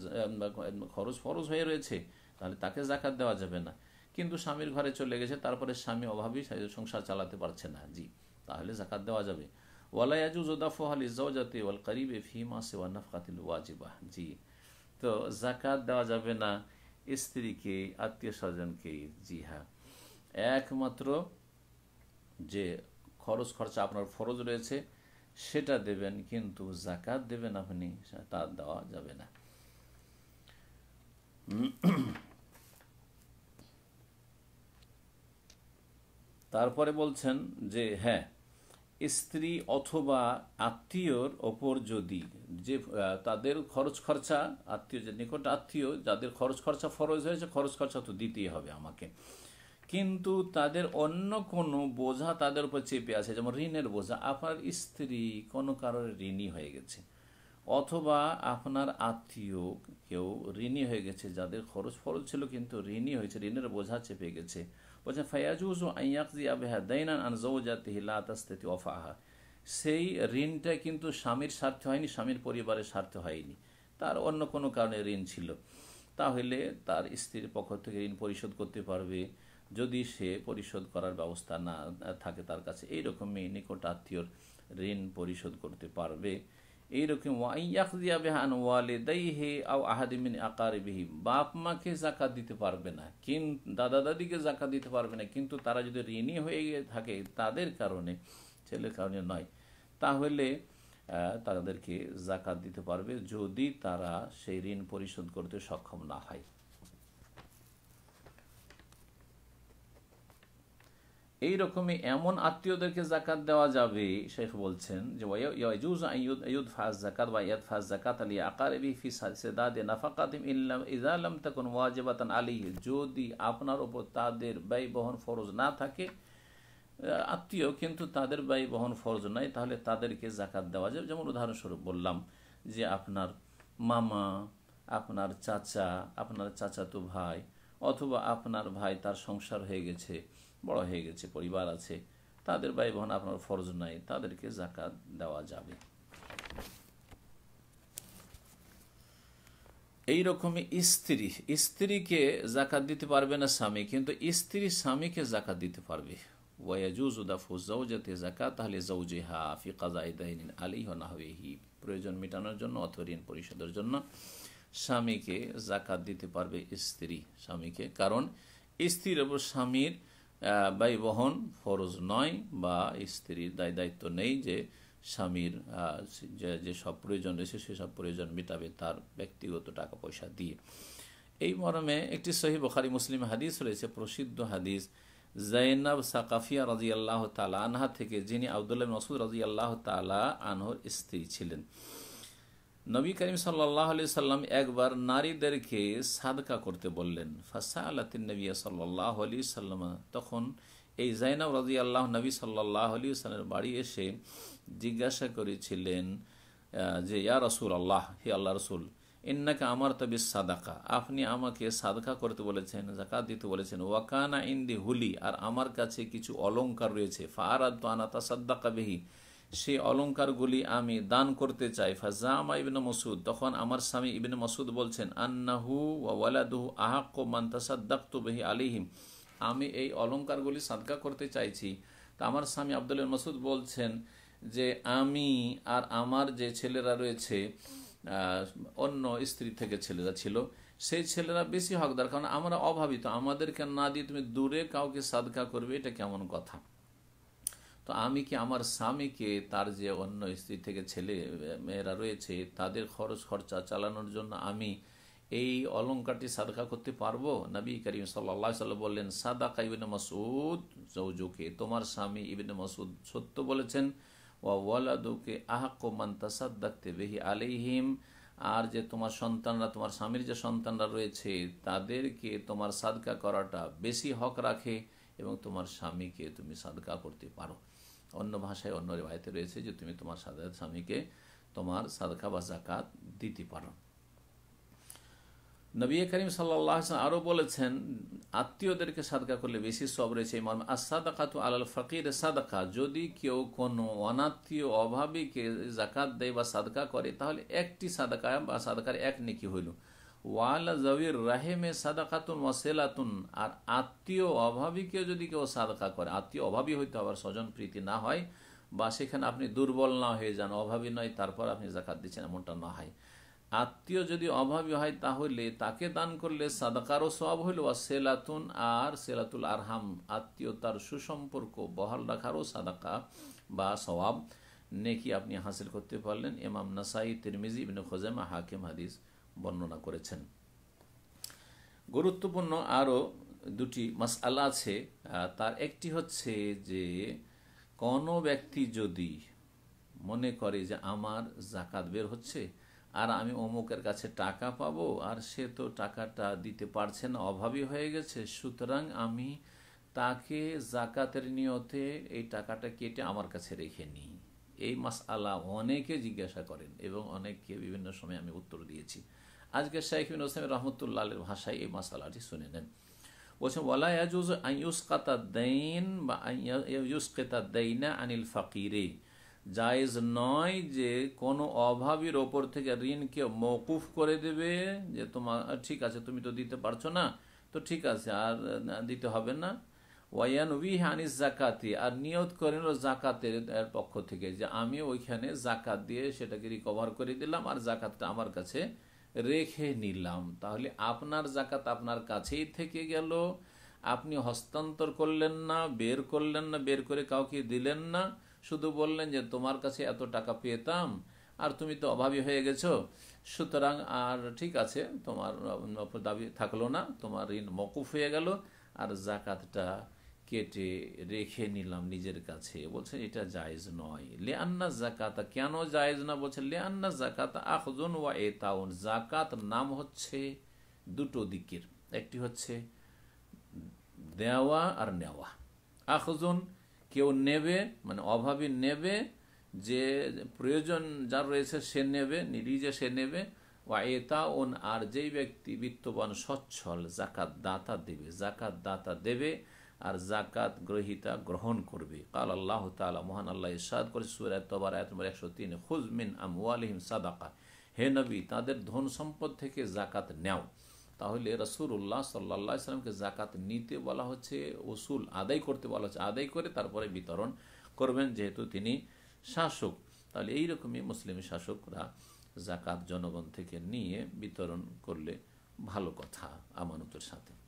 খরচ ফরজ হয়ে রয়েছে, তাহলে তাকে জাকাত দেওয়া যাবে না। কিন্তু স্বামীর ঘরে চলে গেছে, তারপরে স্বামী অভাবী সংসার চালাতে পারছে না। জি, তাহলে জাকাত দেওয়া যাবে। ওয়াজিবা। জি, তো জাকাত দেওয়া যাবে না। স্ত্রীকে আত্মীয় স্বজনকে জি হ্যাঁ। একমাত্র যে খরচ খরচা আপনার ফরজ রয়েছে, সেটা দেবেন, কিন্তু জাকাত দেবেন আপনি, তা দেওয়া যাবে না। তারপরে বলছেন যে হ্যাঁ স্ত্রী অথবা আত্মীয়র ওপর যদি যে তাদের খরচ খরচা, আত্মীয় যে, নিকট আত্মীয়, যাদের খরচ খরচা ফরজ হয়েছে, খরচ খরচা তো দিতেই হবে আমাকে। কিন্তু তাদের অন্য কোনো বোঝা তাদের উপর চেপে আছে, যেমন ঋণের বোঝা, আপনার স্ত্রী কোনো কারোর ঋণী হয়ে গেছে। অথবা আপনার আত্মীয় কেউ ঋণী হয়ে গেছে, যাদের খরচ ফরজ ছিল কিন্তু ঋণী হয়েছে, ঋণের বোঝা চেপে গেছে। বলছেন ফায়াজুজ আইয়াকজি আবেহা আন জৌজাতিহিলা তাস্তেতি অফাহা সেই ঋণটা কিন্তু স্বামীর স্বার্থে হয়নি, স্বামীর পরিবারের স্বার্থে হয়নি। তার অন্য কোনো কারণে ঋণ ছিল। তাহলে তার স্ত্রীর পক্ষ থেকে ঋণ পরিশোধ করতে পারবে। যদি সে পরিশোধ করার ব্যবস্থা না থাকে তার কাছে, এইরকমই নিকট আত্মীয়র ঋণ পরিশোধ করতে পারবে। এইরকম আও আহাদিমিন আকারে বিহি বাপ মাকে জাকাত দিতে পারবে না, কিন, দাদা দাদিকে জাকাত দিতে পারবে না, কিন্তু তারা যদি ঋণী হয়ে থাকে তাদের কারণে, ছেলের কারণে নয়, তাহলে তাদেরকে জাকাত দিতে পারবে যদি তারা সেই ঋণ পরিশোধ করতে সক্ষম না হয়। এই রকমই এমন আত্মীয়দেরকে জাকাত দেওয়া যাবে, শেখ বলছেন, যে ইয়াজুজ আইয়ুদ ফাজ জাকাত বা ইয়াদ ফাজ জাকাত আলী আকার ফি সেদাদে নাফাকাতিম ইল্লাম ইজালাম তখন ওয়াজিবাতান আলী যদি আপনার ওপর তাদের ব্যয় বহন ফরজ না থাকে আত্মীয় কিন্তু তাদের ব্যয় বহন ফরজ নাই, তাহলে তাদেরকে জাকাত দেওয়া যাবে। যেমন উদাহরণস্বরূপ বললাম যে আপনার মামা, আপনার চাচা, আপনার চাচাতো ভাই, অথবা আপনার ভাই তার সংসার হয়ে গেছে বড় হয়ে গেছে, পরিবার আছে, তাদের ব্যয় বহন আপনার ফরজ নাই, তাদেরকে জাকাত দেওয়া যাবে। এই রকমই স্ত্রী, স্ত্রীকে জাকাত দিতে পারবে না স্বামী, কিন্তু স্ত্রী স্বামীকে জাকাত দিতে পারবে। প্রয়োজন মেটানোর জন্য অথবা ঋণ পরিশোধের জন্য স্বামীকে জাকাত দিতে পারবে স্ত্রী, স্বামীকে। কারণ স্ত্রীর ওপর স্বামীর ব্যয় বহন ফরজ নয় বা স্ত্রীর দায় দায়িত্ব নেই যে স্বামীর যে সব প্রয়োজন রয়েছে সেসব প্রয়োজন মেটাবে তার ব্যক্তিগত টাকা পয়সা দিয়ে। এই মর্মে একটি সহি বখারি মুসলিম হাদিস রয়েছে, প্রসিদ্ধ হাদিস। জাইনাব সাকাফিয়া রাজি আল্লাহ তালা আনহা থেকে যিনি আবদুল্লাহ মসুদ রাজি আল্লাহ তালা আনহর স্ত্রী ছিলেন। নবী করিম সাল্লাহ আলি সাল্লাম একবার নারীদেরকে সাদকা করতে বললেন। ফাসা আল্লাতিন নবী সাল্লাহ আলি সাল্লাম। তখন এই জাইনাব রাজি আল্লাহ নবী সাল্লাহ আলি সাল্লামের বাড়ি এসে জিজ্ঞাসা করেছিলেন যে, ইয়া রসুল আল্লাহ হে আল্লাহ রসুল, ইন্নাকে আমার তবে সাদাকা আপনি আমাকে সাদকা করতে বলেছেন জাকাত দিতে বলেছেন। ওয়াকানা ইন্দি হুলি, আর আমার কাছে কিছু অলঙ্কার রয়েছে। ফারাদ তো আনা তা সাদ্দাকা বেহি। সেই অলঙ্কারগুলি আমি দান করতে চাই। ফাজামা ইবিন মসুদ তখন আমার স্বামী ইবিন মসুদ বলছেন, আন্নাহু ওয়ালাদুহু আহাক্ক মান্তাসাদ্দাক্তু বেহি আলিহিম আমি এই অলঙ্কারগুলি সাদকা করতে চাইছি। তা আমার স্বামী আবদুল মসুদ বলছেন যে, আমি আর আমার যে ছেলেরা রয়েছে অন্য স্ত্রী থেকে ছেলেরা ছিল, সেই ছেলেরা বেশি হকদার। কারণ আমরা অভাবিত। আমাদেরকে না দিয়ে তুমি দূরে কাউকে সাদকা করবে, এটা কেমন কথা? তো আমি কি আমার স্বামীকে তার যে অন্য স্ত্রী থেকে ছেলে, মেয়েরা রয়েছে, তাদের খরচ খরচা চালানোর জন্য আমি এই অলঙ্কারটি সাদকা করতে পারব? নবী করিম সাল্লা সাল্লাম বললেন, সাদাকা ইবিন মাসুদ চৌজুকে তোমার স্বামী ইবিন মাসুদ সত্য বলেছেন ওয়ালাদুকে আহাক্ক মান্তাসাদ্দাকতে বেহি আলিহিম আর যে তোমার সন্তানরা, তোমার স্বামীর যে সন্তানরা রয়েছে, তাদেরকে তোমার সাদকা করাটা বেশি হক রাখে এবং তোমার স্বামীকে তুমি সাদকা করতে পারো। অন্য ভাষায় অন্য রেবায়তে রয়েছে যে তুমি তোমার স্বামীকে তোমার সাদকা বা জাকাত দিতে পারো। নবী করিম সাল্লাহ আরও বলেছেন, আত্মীয়দেরকে সাদকা করলে বেশি সব রয়েছে। এই মর্মে আর সাদাকা তো আলাল ফকির, সাদাকা যদি কেউ কোনো অনাত্মীয় অভাবীকে জাকাত দেয় বা সাদকা করে, তাহলে একটি সাদাকা বা সাদাকার এক নেকি হইল। ওয়ালা জবির রাহেমে সাদাকাতুন ওয়াসেলাতুন আর আত্মীয় অভাবীকে যদি কেউ সাদাকা করে, আত্মীয় অভাবী হইতে আবার স্বজন প্রীতি না হয়, বা সেখানে আপনি দুর্বল না হয়ে যান, অভাবী নয়, তারপর আপনি জাকাত দিচ্ছেন, এমনটা না হয়। আত্মীয় যদি অভাবী হয়, তাহলে তাকে দান করলে সাদাকারও সব হইল আর সেলাতুন আর সেলাতুল আরহাম, আত্মীয়তার সুসম্পর্ক বহাল রাখারও সাদাকা বা সবাব নেকি আপনি হাসিল করতে পারলেন এমাম নাসাই, তিরমিজি, ইবিন খোজেমা হাকিম, হাদিস। বর্ণনা করেছেন। গুরুত্বপূর্ণ আরও দুটি মাস আল্লাহ আছে তার একটি হচ্ছে যে, কোনো ব্যক্তি যদি মনে করে যে আমার জাকাত বের হচ্ছে আর আমি অমুকের কাছে টাকা পাবো আর সে তো টাকাটা দিতে পারছে না, অভাবী হয়ে গেছে, সুতরাং আমি তাকে জাকাতের নিয়তে এই টাকাটা কেটে আমার কাছে রেখে নিই। এই মাস আল্লাহ অনেকে জিজ্ঞাসা করেন এবং অনেককে বিভিন্ন সময় আমি উত্তর দিয়েছি। আজকে শাইখ বিন ওসলাম রহমতুল্লাহের ভাষায় এই মাসালাটি শুনে নেন। বলছেন, ওয়ালা আইয়ুস কাতা দেইন বা দেইনা আনিল ফাকিরে। জায়েজ নয় যে কোনো অভাবীর ওপর থেকে ঋণকে মৌকুফ করে দেবে যে তোমার ঠিক আছে, তুমি তো দিতে পারছ না, তো ঠিক আছে, আর দিতে হবে না। ওয়ান উই হানিস জাকাতি আর নিয়ত করেন জাকাতের পক্ষ থেকে যে আমি ওইখানে জাকাত দিয়ে সেটাকে রিকভার করে দিলাম, আর জাকাতটা আমার কাছে রেখে নিলাম। তাহলে আপনার জাকাত আপনার কাছেই থেকে গেল। আপনি হস্তান্তর করলেন না, বের করলেন না, বের করে কাউকে দিলেন না। শুধু বললেন যে, তোমার কাছে এত টাকা পেতাম আর তুমি তো অভাবী হয়ে গেছো। সুতরাং আর ঠিক আছে, তোমার দাবি থাকল না, তোমার ঋণ মকুফ হয়ে গেল। আর জাকাতটা কেটে রেখে নিলাম নিজের কাছে। বলছে, এটা জায়েজ নয়। লে আন্না জাকাতা কেন জায়েজ না? বলছে লে আন্না জাকাত আখজন ওয়া এ তাউন জাকাত নাম হচ্ছে দুটো দিকের। একটি হচ্ছে দেওয়া আর নেওয়া। আখজন কেউ নেবে মানে অভাবী নেবে, যে প্রয়োজন যার রয়েছে সে নেবে, নিজে সে নেবে। ওয়া এতা ওন আর যেই ব্যক্তি বিত্তবান, সচ্ছল জাকাত দাতা দেবে। জাকাত দাতা দেবে আর জাকাত গ্রহিতা গ্রহণ করবে। কাল আল্লাহ তালা মহান আল্লাহ ইসাদ করে সুরায় তবার আয়াত নম্বর একশো তিন খুজমিন আমওয়ালিহিম সাদাকা। হে নবী, তাদের ধন সম্পদ থেকে জাকাত নেও। তাহলে রসুল্লাহ সাল্লা সাল্লামকে জাকাত নিতে বলা হচ্ছে ওসুল আদায় করতে বলা হচ্ছে, আদায় করে তারপরে বিতরণ করবেন যেহেতু তিনি শাসক। তাহলে এইরকমই মুসলিম শাসকরা জাকাত জনগণ থেকে নিয়ে বিতরণ করলে ভালো কথা, আমানতের সাথে।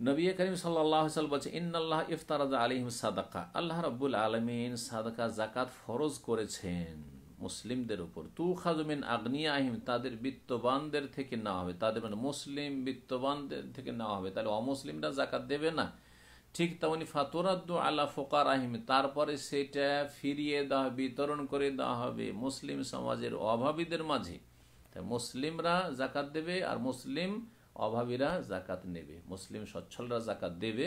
নবী করিম সাল্লাহ বলছে ইন্নআল্লাহ ইফতারাজ আলিহিম সাদাকা। আল্লাহ রব্বুল আলমিন সাদাকা জাকাত ফরজ করেছেন। মুসলিমদের উপর। তু খাজমিন আগ্নিয়া আহিম তাদের বিত্তবানদের থেকে নেওয়া হবে। তাদের মানে মুসলিম বিত্তবানদের থেকে নেওয়া হবে। তাহলে অমুসলিমরা জাকাত দেবে না। ঠিক তেমনি ফাতুরাদ্দু আল্লাহ ফোকার আহিম তারপরে সেটা ফিরিয়ে দেওয়া বিতরণ করে দেওয়া হবে মুসলিম সমাজের অভাবীদের মাঝে। মুসলিমরা জাকাত দেবে আর মুসলিম অভাবীরা জাকাত নেবে। মুসলিম সচ্ছলরা জাকাত দেবে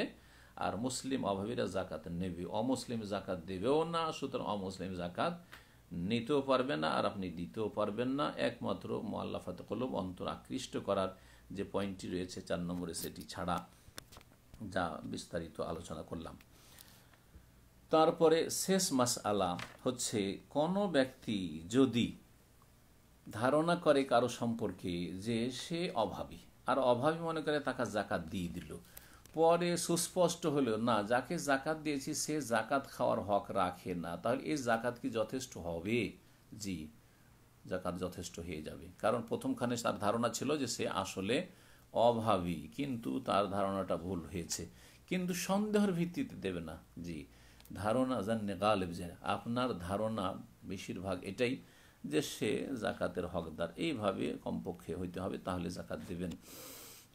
আর মুসলিম অভাবীরা জাকাত নেবে। অমুসলিম জাকাত দেবেও না, সুতরাং অমুসলিম জাকাত নিতেও পারবে না আর আপনি দিতেও পারবেন না। একমাত্র মোয়াল্লাফাত কলম অন্তর আকৃষ্ট করার যে পয়েন্টটি রয়েছে চার নম্বরে, সেটি ছাড়া যা বিস্তারিত আলোচনা করলাম। তারপরে শেষ মাস আলা হচ্ছে, কোনো ব্যক্তি যদি ধারণা করে কারও সম্পর্কে যে সে অভাবী আর অভাবী মনে করে তাকে জাকাত দিয়ে দিল। পরে সুস্পষ্ট হলো, না, যাকে জাকাত দিয়েছি, সে জাকাত খাওয়ার হক রাখে না। তাহলে এই জাকাত কি যথেষ্ট হবে? জি, জাকাত যথেষ্ট হয়ে যাবে। কারণ প্রথমখানে তার ধারণা ছিল যে সে আসলে অভাবী, কিন্তু তার ধারণাটা ভুল হয়েছে। কিন্তু সন্দেহের ভিত্তিতে দেবে না। জি, ধারণা জানে গালেব যে আপনার ধারণা বেশিরভাগ এটাই যে সে জাকাতের হকদার। এইভাবে কমপক্ষে হইতে হবে, তাহলে জাকাত দেবেন।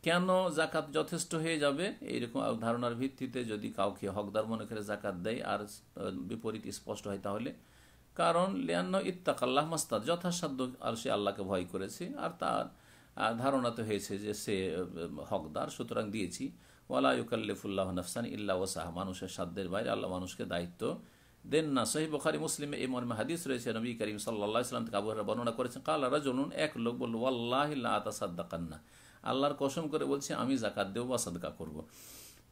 কেন জাকাত যথেষ্ট হয়ে যাবে? এইরকম ধারণার ভিত্তিতে যদি কাউকে হকদার মনে করে জাকাত দেয় আর বিপরীত স্পষ্ট হয় তাহলে। কারণ, লিয়ান্ন ইত্তাক আল্লাহ মাস্তাদ, যথাসাধ্য আর সে আল্লাহকে ভয় করেছে আর তার ধারণা তো হয়েছে যে সে হকদার, সুতরাং দিয়েছি। ওয়ালা ইউকাল্লিফুল্লাহ নফসান ইল্লা ওসাহ মানুষের সাধ্যের বাইরে আল্লাহ মানুষকে দায়িত্ব দেন না সহি বখারি মুসলিমে এই মর্মে হাদিস রয়েছে, নবী করিম ইসলাম থেকে আবহাওয়া বর্ণনা করেছেন, কালা রাজনুন এক লোক বলল আল্লাহ আতা আল্লাহর কসম করে বলছে, আমি জাকাত দেব বা সাদকা করব।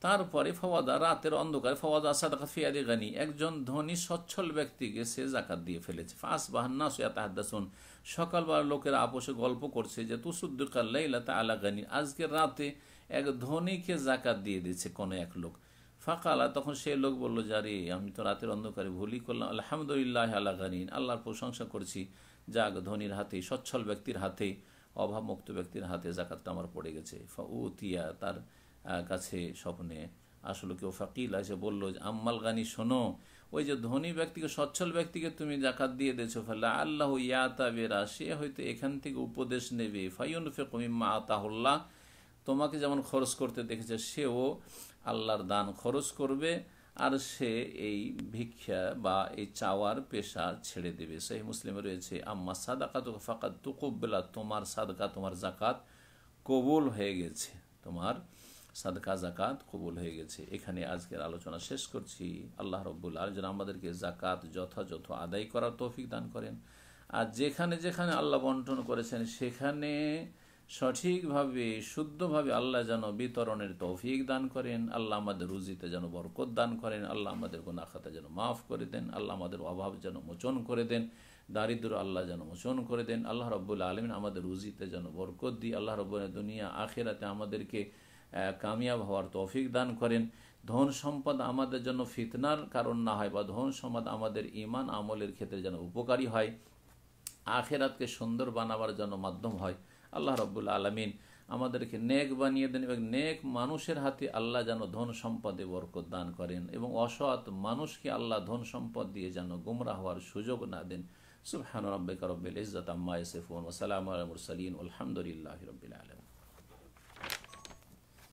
তারপরে ফওয়াদা, রাতের অন্ধকারে ফওয়াদা সাদাকাত ফিয়াদি গানি, একজন ধনী সচ্ছল ব্যক্তিকে সে জাকাত দিয়ে ফেলেছে। ফাঁস বাহান্না সুয়া তাহাদ্দাসুন সকালবার লোকেরা আপোষে গল্প করছে যে তুসুদ্দুকাল্লাইলা তা আলা গানি। আজকের রাতে এক ধনীকে জাকাত দিয়ে দিয়েছে কোনো এক লোক। ফাঁকালা, তখন সে লোক বলল যারে আমি তো রাতের অন্ধকারে ভুলই করলাম। আলহামদুলিল্লাহ আল্লাহ গানিন আল্লাহর প্রশংসা করছি। যাক, ধনীর হাতে, সচ্ছল ব্যক্তির হাতে, অভাবমুক্ত ব্যক্তির হাতে জাকাতটা আমার পড়ে গেছে। ও তিয়া তার কাছে স্বপ্নে আসলে কেউ। ফাকিল এসে বলল যে আম্মাল গানি, শোনো, ওই যে ধনী ব্যক্তিকে, সচ্ছল ব্যক্তিকে তুমি জাকাত দিয়ে দিয়েছ ফেলা আল্লাহ ইয়াতা বেরা, সে হয়তো এখান থেকে উপদেশ নেবে। ফাইন ফেকমিম্মা আতাহুল্লাহ, তোমাকে যেমন খরচ করতে দেখেছে, সেও আল্লাহর দান খরচ করবে আর সে এই ভিক্ষা বা এই চাওয়ার পেশা ছেড়ে দেবে। সেই মুসলিমে রয়েছে, আম্মা সাদাকাত ফাকাত তুকুব্বেলা, তোমার সাদকা, তোমার জাকাত কবুল হয়ে গেছে। তোমার সাদকা জাকাত কবুল হয়ে গেছে। এখানে আজকের আলোচনা শেষ করছি। আল্লাহ রব্বুল আর যেন আমাদেরকে জাকাত যথাযথ আদায় করার তৌফিক দান করেন। আর যেখানে যেখানে আল্লাহ বন্টন করেছেন, সেখানে সঠিকভাবে, শুদ্ধভাবে আল্লাহ যেন বিতরণের তৌফিক দান করেন, আল্লাহ আমাদের রুজিতে যেন বরকত দান করেন, আল্লাহ আমাদের গুনাখাতা যেন মাফ করে দেন, আল্লাহ আমাদের অভাব যেন মোচন করে দেন দারিদ্র আল্লাহ যেন মোচন করে দেন, আল্লাহ রব্বুল্লা আলমিন আমাদের রুজিতে যেন বরকত দিই, আল্লাহ রব্বুল দুনিয়া আখেরাতে আমাদেরকে কামিয়াব হওয়ার তৌফিক দান করেন। ধন সম্পদ আমাদের জন্য ফিতনার কারণ না হয় বা ধন সম্পদ আমাদের ইমান আমলের ক্ষেত্রে যেন উপকারী হয়। আখেরাতকে সুন্দর বানাবার জন্য মাধ্যম হয়। আল্লাহ রব্বুল্লা আলমিন আমাদেরকে নেক বানিয়ে দেন এবং নেক মানুষের হাতে আল্লাহ যেন ধন সম্পদে বরকত দান করেন এবং অসৎ মানুষকে আল্লাহ ধন সম্পদ দিয়ে যেন গুমরা হওয়ার সুযোগ না দেন। সুবহান রব্বিকা রব্বিল ইজ্জত আম্মা ইয়াসিফুন ওসালাম আলমুর সালিন আলহামদুলিল্লাহ রাব্বিল আলামিন।